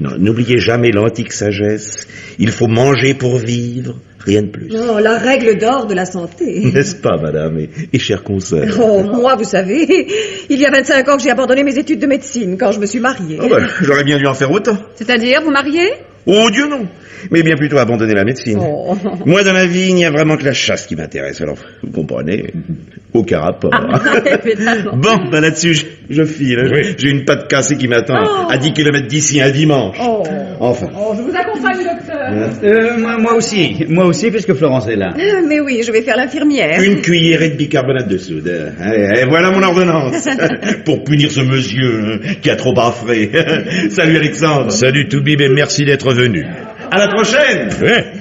Non, n'oubliez jamais l'antique sagesse. Il faut manger pour vivre, rien de plus. Non, la règle d'or de la santé. N'est-ce pas, madame et, et chers consoeurs? Oh, moi, vous savez, il y a 25 ans que j'ai abandonné mes études de médecine quand je me suis mariée. Oh, ben, J'aurais bien dû en faire autant. C'est-à-dire, vous mariez? Oh Dieu, non Mais bien plutôt abandonner la médecine. Oh. Moi, dans la vie, il n'y a vraiment que la chasse qui m'intéresse. Alors, vous comprenez Aucun rapport. Évidemment. Bon, ben là-dessus, je, je file. Oui. J'ai une patte cassée qui m'attend à 10 km d'ici un dimanche. Oh. Enfin. Oh, je vous accompagne, docteur. Euh, moi, moi aussi, moi aussi, puisque Florence est là. Ah, Mais oui, je vais faire l'infirmière. Une cuillerée de bicarbonate de soude. Et, et voilà mon ordonnance. Pour punir ce monsieur hein, qui a trop baffré. Salut Alexandre. Salut Toubib et merci d'être venu. À la prochaine. Ouais.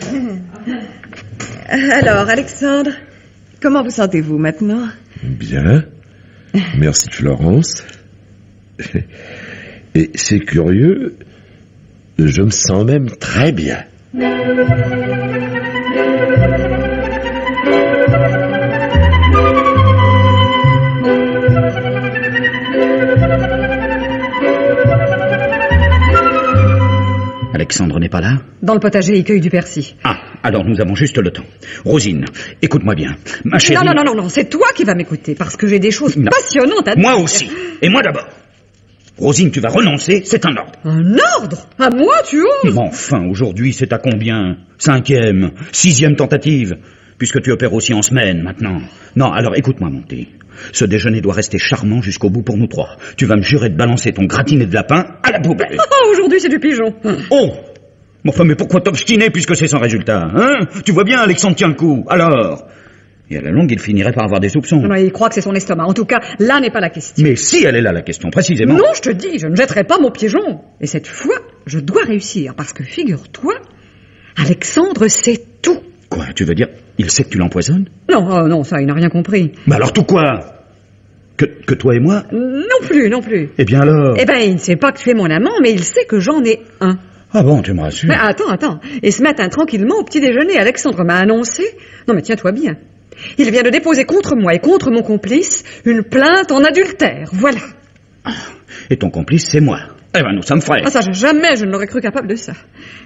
Alors, Alexandre, comment vous sentez-vous maintenant? Bien. Merci Florence. Et c'est curieux, je me sens même très bien. Alexandre n'est pas là Dans le potager, il cueille du persil. Ah, alors nous avons juste le temps. Rosine, écoute-moi bien. Ma chérie... Non, non, non, non, non, c'est toi qui vas m'écouter, parce que j'ai des choses Non. passionnantes à te Moi dire. aussi. Et moi d'abord. Rosine, tu vas renoncer, c'est un ordre. Un ordre? À moi, tu oses? Mais enfin, aujourd'hui, c'est à combien? Cinquième Sixième tentative Puisque tu opères aussi en semaine, maintenant. Non, alors écoute-moi, mon petit. Ce déjeuner doit rester charmant jusqu'au bout pour nous trois. Tu vas me jurer de balancer ton gratiné de lapin à la poubelle. Oh, aujourd'hui, c'est du pigeon. Oh Mais Enfin, mais pourquoi t'obstiner puisque c'est sans résultat, hein? Tu vois bien, Alexandre tient le coup. Alors Et à la longue, il finirait par avoir des soupçons. Non, il croit que c'est son estomac. En tout cas, là n'est pas la question. Mais si elle est là, la question, précisément. Non, je te dis, je ne jetterai pas mon pigeon. Et cette fois, je dois réussir, parce que figure-toi, Alexandre sait tout. Quoi, tu veux dire Il sait que tu l'empoisonnes? Non, oh, non, ça, il n'a rien compris. Mais alors tout quoi? Que, que toi et moi? Non plus, non plus. Eh bien alors? Eh ben, il ne sait pas que tu es mon amant, mais il sait que j'en ai un. Ah bon, tu me rassures Mais attends, attends. Et ce matin, tranquillement, au petit déjeuner, Alexandre m'a annoncé... Non, mais tiens-toi bien. Il vient de déposer contre moi et contre mon complice une plainte en adultère. Voilà. Et ton complice, c'est moi. Eh ben nous sommes frères. Ah ça, jamais je ne l'aurais cru capable de ça.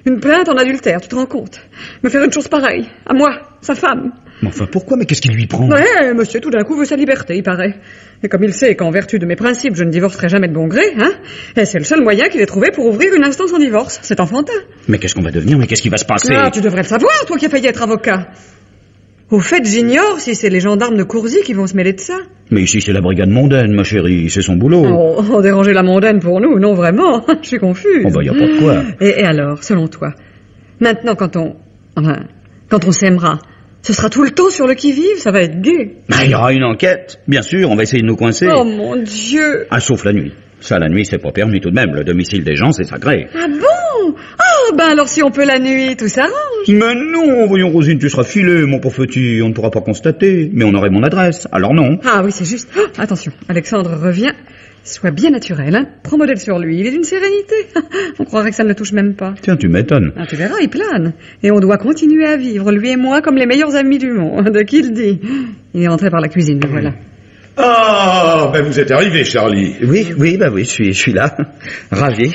Une plainte en adultère, tu te rends compte Me faire une chose pareille, à moi, sa femme. Mais enfin, pourquoi? Mais qu'est-ce qui lui prend? Ouais, monsieur, tout d'un coup, veut sa liberté, il paraît. Et comme il sait qu'en vertu de mes principes, je ne divorcerai jamais de bon gré, hein, et c'est le seul moyen qu'il ait trouvé pour ouvrir une instance en divorce. C'est enfantin. Mais qu'est-ce qu'on va devenir? Mais qu'est-ce qui va se passer? Ah, tu devrais le savoir, toi qui as failli être avocat. Au fait, j'ignore si c'est les gendarmes de Coursy qui vont se mêler de ça. Mais ici, c'est la brigade mondaine, ma chérie. C'est son boulot. Oh, oh, déranger la mondaine pour nous, non vraiment. Je suis confuse. Oh, bah, y a pas de quoi. Et, et alors, selon toi, maintenant quand on... Enfin, quand on s'aimera, ce sera tout le temps sur le qui-vive, ça va être gai. Bah, il y aura une enquête. Bien sûr, on va essayer de nous coincer. Oh mon Dieu Ah, sauf la nuit. Ça, la nuit, c'est pas permis tout de même. Le domicile des gens, c'est sacré. Ah bon? Oh, ben alors si on peut la nuit, tout s'arrange. Mais non, voyons, Rosine, tu seras filé, mon pauvre petit. On ne pourra pas constater. Mais on aurait mon adresse. Alors non. Ah oui, c'est juste. Oh, attention, Alexandre revient. Sois bien naturel, hein. Prends modèle sur lui. Il est d'une sérénité. On croirait que ça ne le touche même pas. Tiens, tu m'étonnes. Ah, tu verras, il plane. Et on doit continuer à vivre, lui et moi, comme les meilleurs amis du monde. De qui le dit Il est rentré par la cuisine, le voilà. Ah, ben vous êtes arrivé, Charlie. Oui, oui, bah oui, je suis, je suis là. Ravi.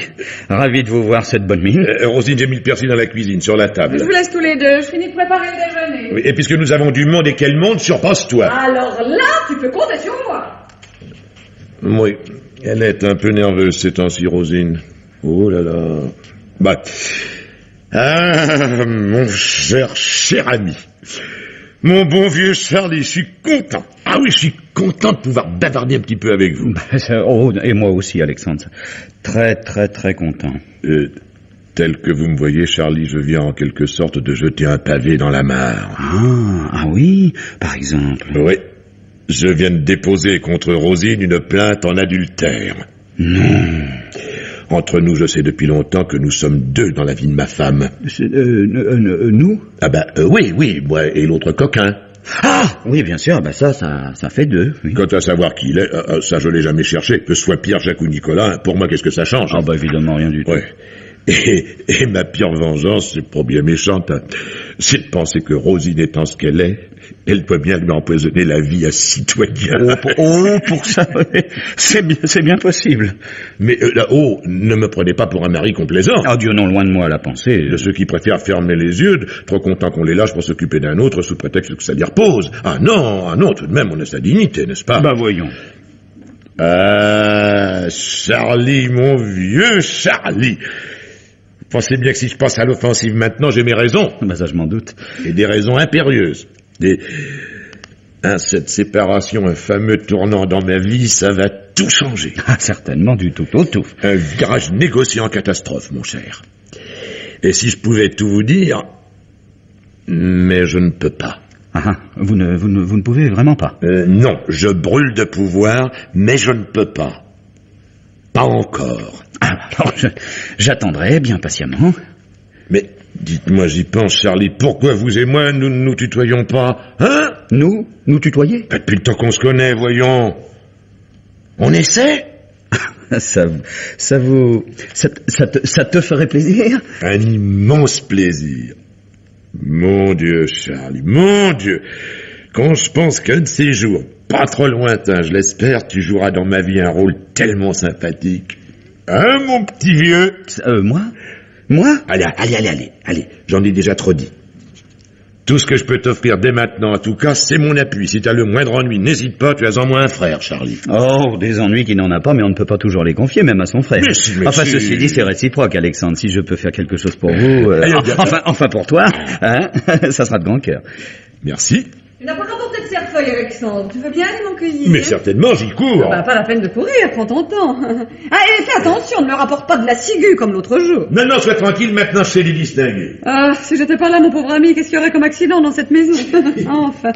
Ravi de vous voir cette bonne mine. Euh, Rosine, j'ai mis le persil dans la cuisine, sur la table. Je vous laisse tous les deux. Je finis de préparer le déjeuner. Oui, Et puisque nous avons du monde et quel monde, surpasse-toi? Alors là, tu peux compter sur moi. Oui, elle est un peu nerveuse ces temps-ci, Rosine. Oh là là. Bah. Ah, mon cher, cher ami. Mon bon vieux Charlie, je suis content. Ah oui, je suis content de pouvoir bavarder un petit peu avec vous. Oh, et moi aussi, Alexandre. Très, très, très content. Euh, tel que vous me voyez, Charlie, je viens en quelque sorte de jeter un pavé dans la mare. Ah, ah oui, par exemple. Oui, je viens de déposer contre Rosine une plainte en adultère. Non. Entre nous, je sais depuis longtemps que nous sommes deux dans la vie de ma femme. Euh, euh, euh, nous? Ah bah euh, oui, oui, moi et l'autre coquin. Ah Oui, bien sûr, bah ça, ça, ça fait deux. oui. Quant à savoir qui il est, euh, euh, ça je l'ai jamais cherché. Que ce soit Pierre, Jacques ou Nicolas, pour moi qu'est-ce que ça change? Ah bah évidemment, rien du tout. Ouais. Et, et ma pire vengeance, c'est pas bien méchante, hein, c'est de penser que Rosine étant ce qu'elle est, elle peut bien lui empoisonner la vie à citoyen. Oh, pour, oh, pour ça, c'est bien, c'est bien possible. Mais euh, là-haut, ne me prenez pas pour un mari complaisant. Ah Dieu, non, loin de moi la pensée. De ceux qui préfèrent fermer les yeux, trop contents qu'on les lâche pour s'occuper d'un autre sous prétexte que ça les repose. Ah non, ah non, tout de même, on a sa dignité, n'est-ce pas? Bah voyons. Ah, Charlie, mon vieux Charlie. Pensez bien que si je passe à l'offensive maintenant, j'ai mes raisons. Bah ça, je m'en doute. Et des raisons impérieuses. Des... Hein, cette séparation, un fameux tournant dans ma vie, ça va tout changer. Ah, certainement du tout au tout. Un virage négocié en catastrophe, mon cher. Et si je pouvais tout vous dire, mais je ne peux pas. Ah, ah, vous ne, vous ne, vous ne pouvez vraiment pas. Euh, non, je brûle de pouvoir, mais je ne peux pas. Pas encore. Alors, j'attendrai bien patiemment. Mais dites-moi, j'y pense, Charlie, pourquoi vous et moi, nous ne nous tutoyons pas Hein? Nous, nous tutoyer Pas Depuis le temps qu'on se connaît, voyons. On essaie? Ça, vous- ça vous, ça te, ça te ferait plaisir? Un immense plaisir. Mon Dieu, Charlie, mon Dieu. Quand je pense qu'un de ces jours, pas trop lointain, je l'espère, tu joueras dans ma vie un rôle tellement sympathique. Hein, mon petit vieux? Euh, moi? Moi? Allez, allez, allez, allez, allez, j'en ai déjà trop dit. Tout ce que je peux t'offrir dès maintenant, en tout cas, c'est mon appui. Si t'as le moindre ennui, n'hésite pas, tu as en moi un frère, Charlie. Oh, des ennuis qui n'en a pas, mais on ne peut pas toujours les confier, même à son frère. Mais si, mais enfin, si. ceci dit, c'est réciproque, Alexandre. Si je peux faire quelque chose pour vous, euh, Allez, enfin, enfin pour toi, hein, ça sera de grand cœur. Merci. Tu n'as pas rapporté de cerfeuil, Alexandre. Tu veux bien aller m'en cueillir Mais certainement, j'y cours. Ah bah, pas la peine de courir, prends ton temps. Ah, et fais attention, ne me rapporte pas de la ciguë comme l'autre jour. Non, non, sois tranquille, maintenant je sais les distinguer. Ah, si j'étais pas là, mon pauvre ami, qu'est-ce qu'il y aurait comme accident dans cette maison? Enfin.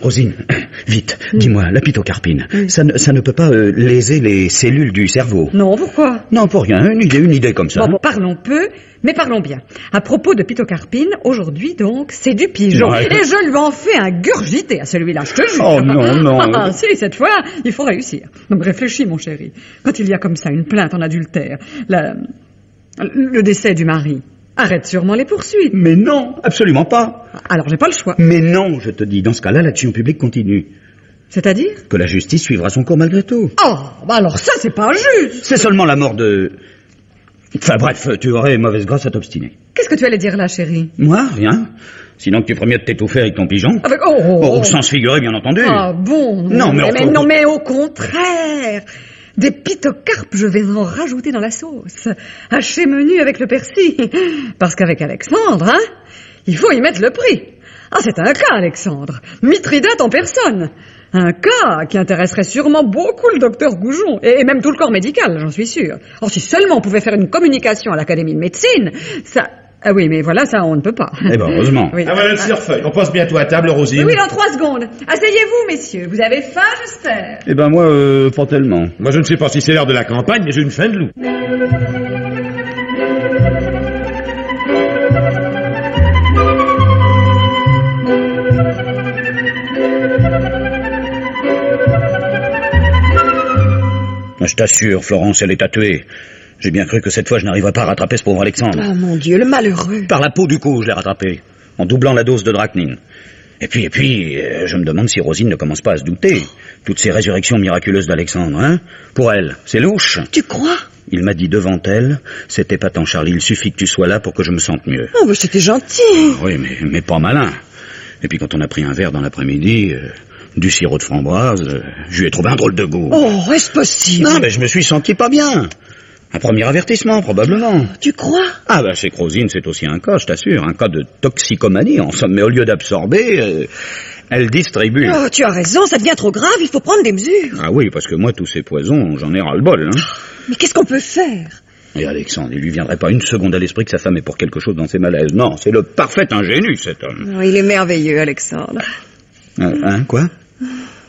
Rosine, vite, dis-moi, la pitocarpine, ça, ne, ça ne peut pas euh, léser les cellules du cerveau? Non, pourquoi? Non, pour rien, une idée, une idée comme ça. Bon, bon, parlons peu, mais parlons bien. À propos de pitocarpine, aujourd'hui donc, c'est du pigeon. Ouais. Et je lui en fais un gurgité à celui-là, je te jure. Oh, non, non. Ah, si, cette fois, il faut réussir. Donc réfléchis, mon chéri. Quand il y a comme ça une plainte en adultère, la- le décès du mari, arrête sûrement les poursuites. Mais non, absolument pas. Alors j'ai pas le choix. Mais non, je te dis, dans ce cas-là, l'action publique continue. C'est-à-dire? Que la justice suivra son cours malgré tout. Oh, bah alors ça, c'est pas juste. C'est seulement la mort de... Enfin bref, tu aurais mauvaise grâce à t'obstiner. Qu'est-ce que tu allais dire là, chéri Moi, rien. Sinon que tu ferais mieux de t'étouffer avec ton pigeon. Avec... Oh, oh, Oh, oh. au sens figuré, bien entendu. Ah bon Non, mais non, mais au contraire Des pitocarpes, je vais en rajouter dans la sauce. Haché menu avec le persil. Parce qu'avec Alexandre, hein, il faut y mettre le prix. Ah, c'est un cas, Alexandre. Mithridate en personne. Un cas qui intéresserait sûrement beaucoup le docteur Goujon, et et même tout le corps médical, j'en suis sûr. Or, si seulement on pouvait faire une communication à l'Académie de médecine, ça... Ah oui, mais voilà, ça, on ne peut pas. Eh ben, heureusement. Oui. Ah voilà le cerfeuil. On passe bientôt à table, Rosine. Oui, dans trois secondes. Asseyez-vous, messieurs. Vous avez faim, j'espère. Eh ben moi, euh, pas tellement. Moi, je ne sais pas si c'est l'heure de la campagne, mais j'ai une faim de loup. Je t'assure, Florence, elle est tatouée. J'ai bien cru que cette fois, je n'arriverais pas à rattraper ce pauvre Alexandre. Oh mon Dieu, le malheureux. Par la peau du cou, je l'ai rattrapé, en doublant la dose de drachnine. Et puis, et puis, euh, je me demande si Rosine ne commence pas à se douter. Toutes ces résurrections miraculeuses d'Alexandre, hein Pour elle, c'est louche. Tu crois? Il m'a dit devant elle, c'était pas tant Charlie, il suffit que tu sois là pour que je me sente mieux. Oh, bah, c'était gentil. Oui, mais, mais pas malin. Et puis quand on a pris un verre dans l'après-midi, euh, du sirop de framboise, euh, je lui ai trouvé un drôle de goût. Oh, est-ce possible Non, mais je me suis senti pas bien. Un premier avertissement, probablement. Tu crois? Ah bah c'est que Rosine, c'est aussi un cas, je t'assure, un cas de toxicomanie, en somme, mais au lieu d'absorber, euh, elle distribue. Oh, tu as raison, ça devient trop grave, il faut prendre des mesures. Ah oui, parce que moi, tous ces poisons, j'en ai ras-le-bol. Hein. Mais qu'est-ce qu'on peut faire? Et Alexandre, il lui viendrait pas une seconde à l'esprit que sa femme est pour quelque chose dans ses malaises. Non, c'est le parfait ingénu, cet homme. Oh, Il est merveilleux, Alexandre. Hein, hein, quoi?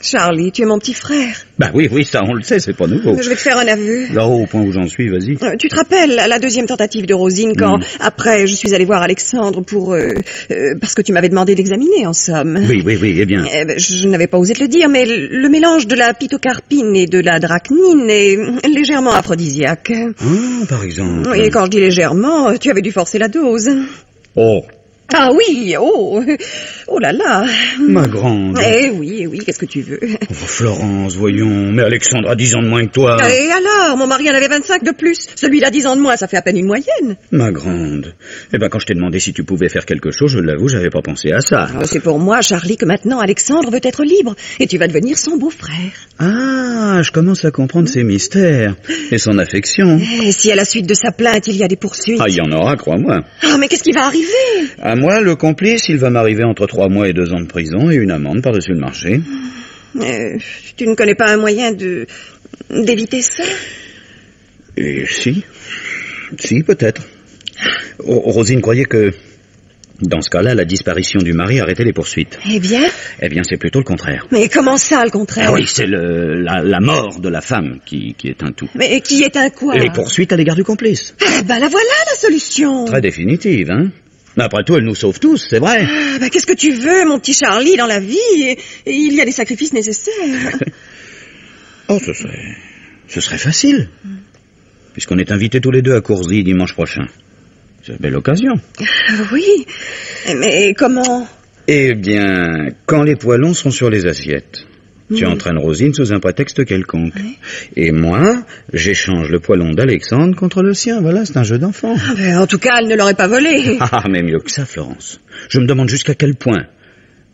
Charlie, tu es mon petit frère. Bah oui, oui, ça on le sait, c'est pas nouveau. Je vais te faire un aveu. Là, au point où j'en suis, vas-y. Euh, Tu te rappelles la deuxième tentative de Rosine quand, Mm. après, je suis allée voir Alexandre pour... euh, euh, parce que tu m'avais demandé d'examiner, en somme. Oui, oui, oui, eh bien. Eh ben, je n'avais pas osé te le dire, mais le mélange de la pitocarpine et de la drachnine est légèrement aphrodisiaque. Ah, par exemple. Et quand je dis légèrement, tu avais dû forcer la dose. Oh, Ah oui, oh, oh là là. ma grande. Eh oui, eh oui, qu'est-ce que tu veux? Oh, Florence, voyons. Mais Alexandre a 10 ans de moins que toi. Et alors, mon mari en avait 25 de plus. Celui-là 10 ans de moins, ça fait à peine une moyenne. Ma grande. Eh ben, quand je t'ai demandé si tu pouvais faire quelque chose, je l'avoue, j'avais pas pensé à ça. Oh, C'est pour moi, Charlie, que maintenant Alexandre veut être libre. Et tu vas devenir son beau-frère. Ah, je commence à comprendre ses mystères et son affection. Et si à la suite de sa plainte, il y a des poursuites Ah, il y en aura, crois-moi. Ah, mais qu'est-ce qui va arriver? À moi, le complice, il va m'arriver entre trois mois et deux ans de prison et une amende par-dessus le marché. Euh, Tu ne connais pas un moyen de d'éviter ça? Et si Si, peut-être. Ro- Rosine croyait que, dans ce cas-là, la disparition du mari arrêtait les poursuites. Eh bien? Eh bien, c'est plutôt le contraire. Mais comment ça, le contraire? Ah oui, c'est la, la mort de la femme qui, qui est un tout. Mais qui est un quoi? Les poursuites à l'égard du complice. Ah, bah la voilà la solution Très définitive, hein? Mais Après tout, elle nous sauve tous, c'est vrai. Ah, bah qu'est-ce que tu veux, mon petit Charlie, dans la vie et- et Il y a des sacrifices nécessaires. Oh, ce serait... Ce serait facile. Puisqu'on est invités tous les deux à Coursy dimanche prochain. C'est une belle occasion. Ah, oui, mais comment? Eh bien, quand les poêlons sont sur les assiettes, tu entraînes Rosine sous un prétexte quelconque. Et moi, j'échange le poêlon d'Alexandre contre le sien. Voilà, c'est un jeu d'enfant. Ah, ben, En tout cas, elle ne l'aurait pas volé. Ah, mais mieux que ça, Florence. Je me demande jusqu'à quel point.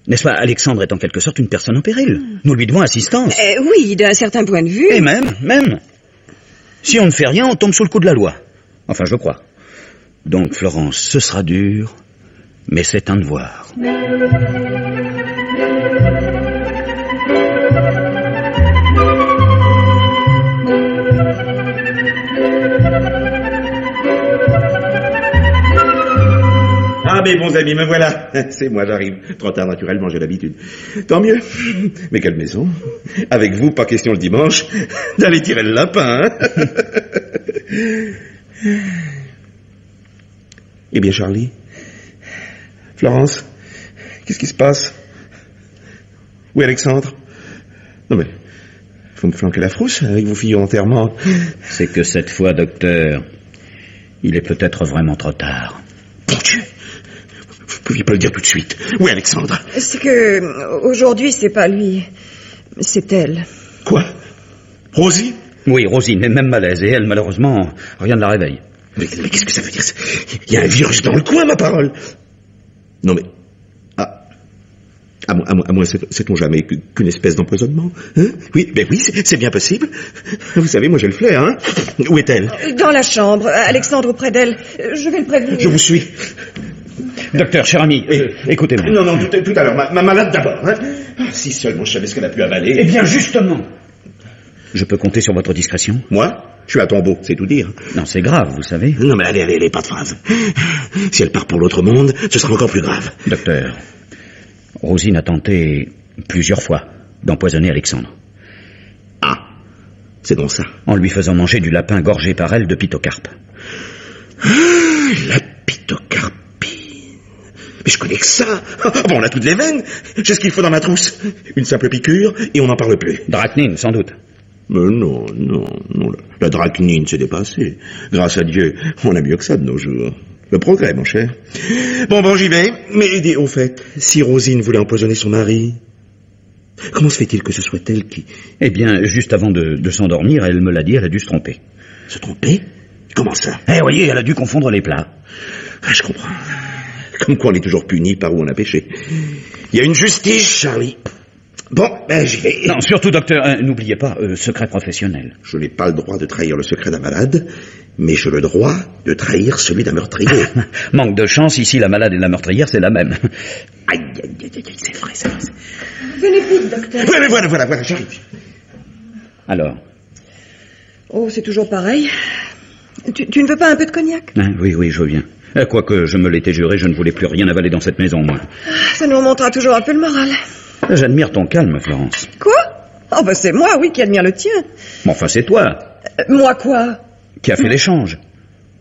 N'est-ce pas, Alexandre est en quelque sorte une personne en péril. Nous lui devons assistance. Eh, oui, d'un certain point de vue. Et même, même. Si on ne fait rien, on tombe sous le coup de la loi. Enfin, je crois. Donc, Florence, ce sera dur, mais c'est un devoir. Ah, mes bons amis, me voilà. C'est moi, j'arrive. Trop tard, naturellement, j'ai l'habitude. Tant mieux. Mais quelle maison. Avec vous, pas question le dimanche d'aller tirer le lapin, hein Eh bien, Charlie Florence Qu'est-ce qui se passe? Oui, Alexandre? Non, mais... Faut me flanquer la frousse avec vos filles en enterrement. C'est que cette fois, docteur, il est peut-être vraiment trop tard. Mon Dieu Vous pouviez pas le dire tout de suite. Oui, Alexandre? C'est que euh, aujourd'hui, c'est pas lui, c'est elle. Quoi? Rosie? Oui, Rosine est même malaise, et elle, malheureusement, rien ne la réveille. Mais, mais qu'est-ce que ça veut dire? Il y a un virus dans le coin, ma parole Non mais... Ah... À moins, à moins, sait-on jamais qu'une espèce d'empoisonnement hein? Oui, ben oui, c'est bien possible. Vous savez, moi j'ai le flair, hein Où est-elle? Dans la chambre, Alexandre auprès d'elle. Je vais le prévenir. Je vous suis. Docteur, cher ami, euh, écoutez-moi. Non, non, tout, tout à l'heure, ma, ma malade d'abord, hein Ah, Si seulement je savais ce qu'elle a pu avaler. Eh bien, justement. Je peux compter sur votre discrétion Moi, je suis à tombeau, c'est tout dire. Non, c'est grave, vous savez. Non mais allez, allez, allez, pas de phrase. Si elle part pour l'autre monde, ce sera encore plus grave. Docteur, Rosine a tenté plusieurs fois d'empoisonner Alexandre, Ah, c'est donc ça. en lui faisant manger du lapin gorgé par elle de pitocarpe. La pitocarpine. Mais je connais que ça. Bon, on a toutes les veines. J'ai ce qu'il faut dans ma trousse. Une simple piqûre et on n'en parle plus. Drachnine, sans doute. Mais non, non, non. La, la drachnine s'est dépassée. Grâce à Dieu, on a mieux que ça de nos jours. Le progrès, mon cher. Bon, bon, j'y vais. Mais dis, au fait, si Rosine voulait empoisonner son mari, comment se fait-il que ce soit elle qui Eh bien, juste avant de, de s'endormir, elle me l'a dit, elle a dû se tromper. se trompait Comment ça? Eh, voyez, elle a dû confondre les plats. Ah, je comprends. Comme quoi on est toujours puni par où on a péché. Il y a une justice, Charlie. Bon, ben j'y vais. Non, surtout, docteur, euh, n'oubliez pas, euh, secret professionnel. Je n'ai pas le droit de trahir le secret d'un malade, mais j'ai le droit de trahir celui d'un meurtrier. Manque de chance, ici, la malade et la meurtrière, c'est la même. aïe, aïe, aïe, aïe, c'est vrai, c'est vrai. Venez vite, docteur. Voilà, voilà, voilà, voilà, j'arrive. Alors Oh, c'est toujours pareil. Tu, tu ne veux pas un peu de cognac? Hein, Oui, oui, je veux bien. Quoique je me l'étais juré, je ne voulais plus rien avaler dans cette maison, moi. Ça nous remontera toujours un peu le moral. J'admire ton calme, Florence. Quoi? Oh, bah c'est moi, oui, qui admire le tien. Mais enfin, c'est toi Euh, moi quoi? Qui as fait l'échange.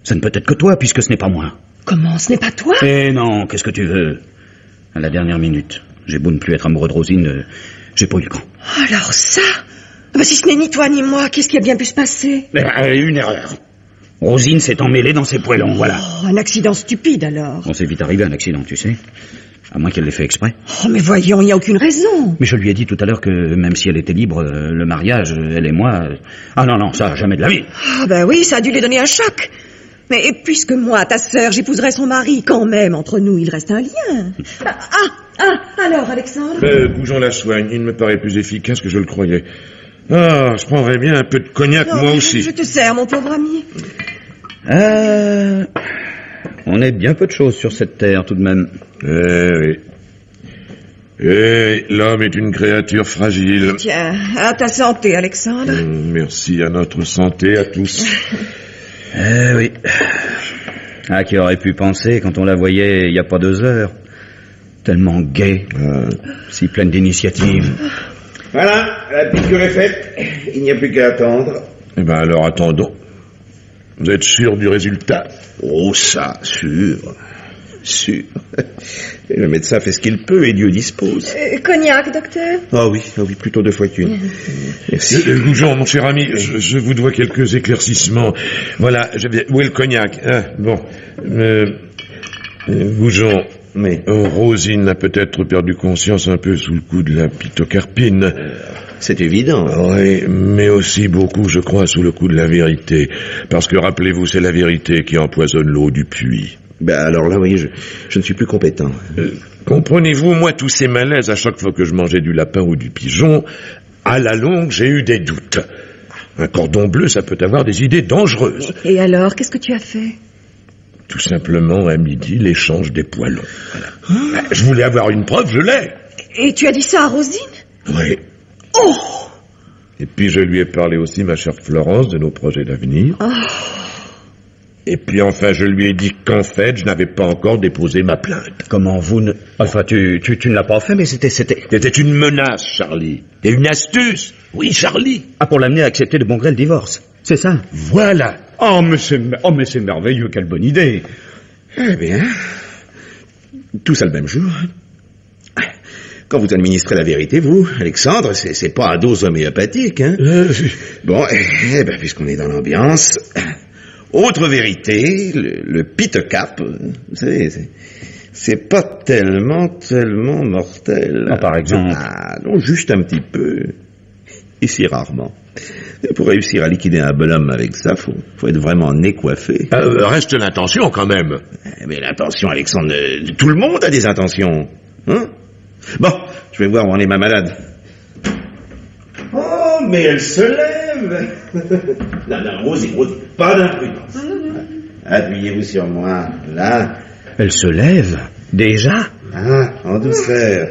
Ça ne peut être que toi, puisque ce n'est pas moi. Comment Ce n'est pas toi? Eh non, qu'est-ce que tu veux? À la dernière minute, j'ai beau ne plus être amoureux de Rosine, euh, j'ai pas eu le camp. Alors ça? Ah bah, Si ce n'est ni toi ni moi, qu'est-ce qui a bien pu se passer? Mais, euh, une erreur. Rosine s'est emmêlée dans ses poêlons, voilà. Oh, un accident stupide alors. On s'est vite arrivé à un accident, tu sais. À moins qu'elle l'ait fait exprès. Oh, mais voyons, il n'y a aucune raison. Mais je lui ai dit tout à l'heure que même si elle était libre, euh, le mariage, euh, elle et moi... euh, Ah non, non, ça, jamais de la vie. Ah bah oui, ça a dû lui donner un choc. Mais puisque moi, ta sœur, j'épouserai son mari, quand même, entre nous, il reste un lien. Ah, ah, ah, alors, Alexandre? Euh, bougeons la soigne, il me paraît plus efficace que je le croyais. Ah, je prendrais bien un peu de cognac, Non, moi je- aussi. Je te sers, mon pauvre ami. Euh... On est bien peu de choses sur cette terre, tout de même. Eh oui. Eh, l'homme est une créature fragile. Tiens, à ta santé, Alexandre. Hum, Merci à notre santé, à tous. Eh oui. Ah, qui aurait pu penser quand on la voyait il n'y a pas deux heures Tellement gaie, Ah, si pleine d'initiative. Voilà, la piqûre est faite. Il n'y a plus qu'à attendre. eh ben alors attendons. Vous êtes sûr du résultat? Oh, ça, sûr. Sûr. Le médecin fait ce qu'il peut et Dieu dispose. Euh, cognac, docteur? Ah oui, ah oui, plutôt deux fois qu'une. Merci. Euh, Goujon, mon cher ami, je, je vous dois quelques éclaircissements. Voilà, je viens... Où est le cognac? Hein Bon. Euh, euh, Goujon, Mais euh, Rosine a peut-être perdu conscience un peu sous le coup de la pitocarpine. c'est évident. Oui, mais aussi beaucoup, je crois, sous le coup de la vérité. Parce que, rappelez-vous, c'est la vérité qui empoisonne l'eau du puits. Ben alors là, oui, je, je ne suis plus compétent. Euh, Comprenez-vous, moi, tous ces malaises, à chaque fois que je mangeais du lapin ou du pigeon, à la longue, j'ai eu des doutes. Un cordon bleu, ça peut avoir des idées dangereuses. Et alors, qu'est-ce que tu as fait? Tout simplement, à midi, l'échange des poêlons. Voilà. Ben, Je voulais avoir une preuve, je l'ai. Et tu as dit ça à Rosine Oui. Oh Et puis je lui ai parlé aussi, ma chère Florence, de nos projets d'avenir. Et puis enfin, je lui ai dit qu'en fait, je n'avais pas encore déposé ma plainte. Comment vous ne... Enfin, tu, tu, tu ne l'as pas fait, mais c'était... c'était... C'était une menace, Charlie. Et une astuce. Oui, Charlie. Ah, pour l'amener à accepter de bon gré le divorce. C'est ça Voilà. Oh, mais c'est, oh, mais c'est merveilleux, quelle bonne idée. Eh bien, tout ça le même jour. Quand vous administrez la vérité, vous, Alexandre, c'est, pas à dose homéopathique, hein Euh, Bon, eh ben, puisqu'on est dans l'ambiance, autre vérité, le, le pite-cap, vous savez, c'est, c'est pas tellement, tellement mortel. Ah, par exemple Ah, non, juste un petit peu. Et si rarement. Et pour réussir à liquider un bonhomme avec ça, faut, faut être vraiment nez coiffé. euh, reste l'intention quand même. Eh, Mais l'intention, Alexandre, euh, tout le monde a des intentions. Hein? Bon, je vais voir où en est ma malade. Oh, mais elle se lève Non, non, Rosie, Rosie, pas d'imprudence. Appuyez-vous sur moi, là. Elle se lève Déjà? Ah, en douceur.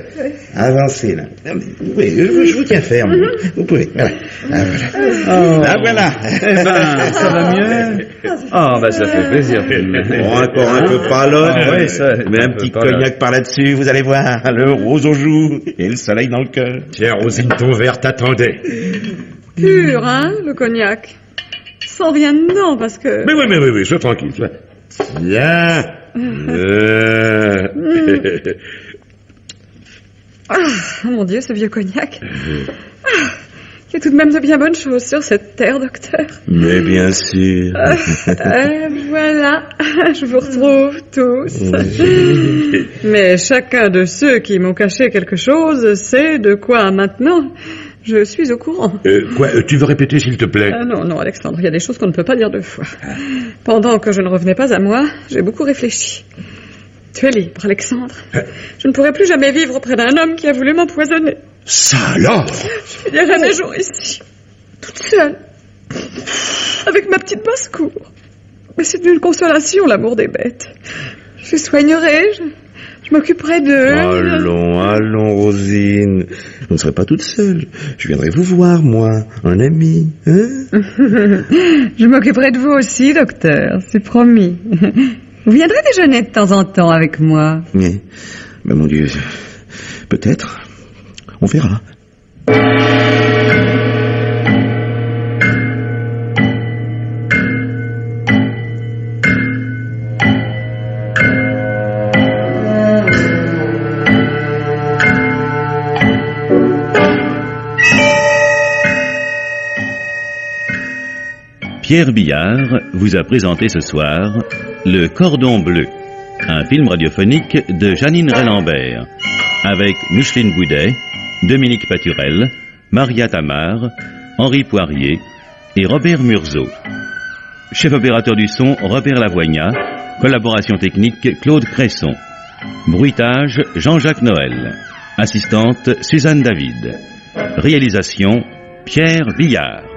Avancez, là. Non, mais, oui, je, je vous tiens ferme. Vous pouvez. Voilà. Ah, voilà. Ah, voilà. Eh ben, ça va mieux Ah, ben, ça fait plaisir. Bon, encore un peu palote. Ah, oui, ça, Mais un petit cognac par là-dessus, vous allez voir. Le rose aux joues et le soleil dans le cœur. Tiens, Rosine, ton verre t'attendait. Pur, hein, le cognac. Sans rien dedans, parce que... Mais oui, mais oui, oui, sois tranquille. sois- Tiens. Euh, Ah, mon Dieu, ce vieux cognac. Ah, il y a tout de même de bien bonnes choses sur cette terre, docteur. Mais bien sûr. Euh, voilà, je vous retrouve tous. Mais chacun de ceux qui m'ont caché quelque chose sait de quoi maintenant je suis au courant. euh, quoi, euh, tu veux répéter, s'il te plaît Ah non, non, Alexandre, il y a des choses qu'on ne peut pas dire deux fois. Pendant que je ne revenais pas à moi, j'ai beaucoup réfléchi. Tu es libre, Alexandre. Je ne pourrai plus jamais vivre auprès d'un homme qui a voulu m'empoisonner. Ça alors Je finirai mes jours ici, toute seule, avec ma petite basse-cour. Mais c'est une consolation, l'amour des bêtes. Je les soignerai, je, je m'occuperai d'eux. Allons, allons, Rosine. Vous ne serez pas toute seule. Je viendrai vous voir, moi, un ami. Hein? Je m'occuperai de vous aussi, docteur, c'est promis. Vous viendrez déjeuner de temps en temps avec moi. Mais, ben mon Dieu, peut-être. On verra. Pierre Billard vous a présenté ce soir Le Cordon Bleu, un film radiophonique de Janine Rellambert, avec Micheline Boudet, Dominique Paturel, Maria Tamar, Henri Poirier et Robert Murzeau. Chef opérateur du son, Robert Lavoignat, collaboration technique, Claude Cresson. Bruitage, Jean-Jacques Noël. Assistante, Suzanne David. Réalisation, Pierre Billard.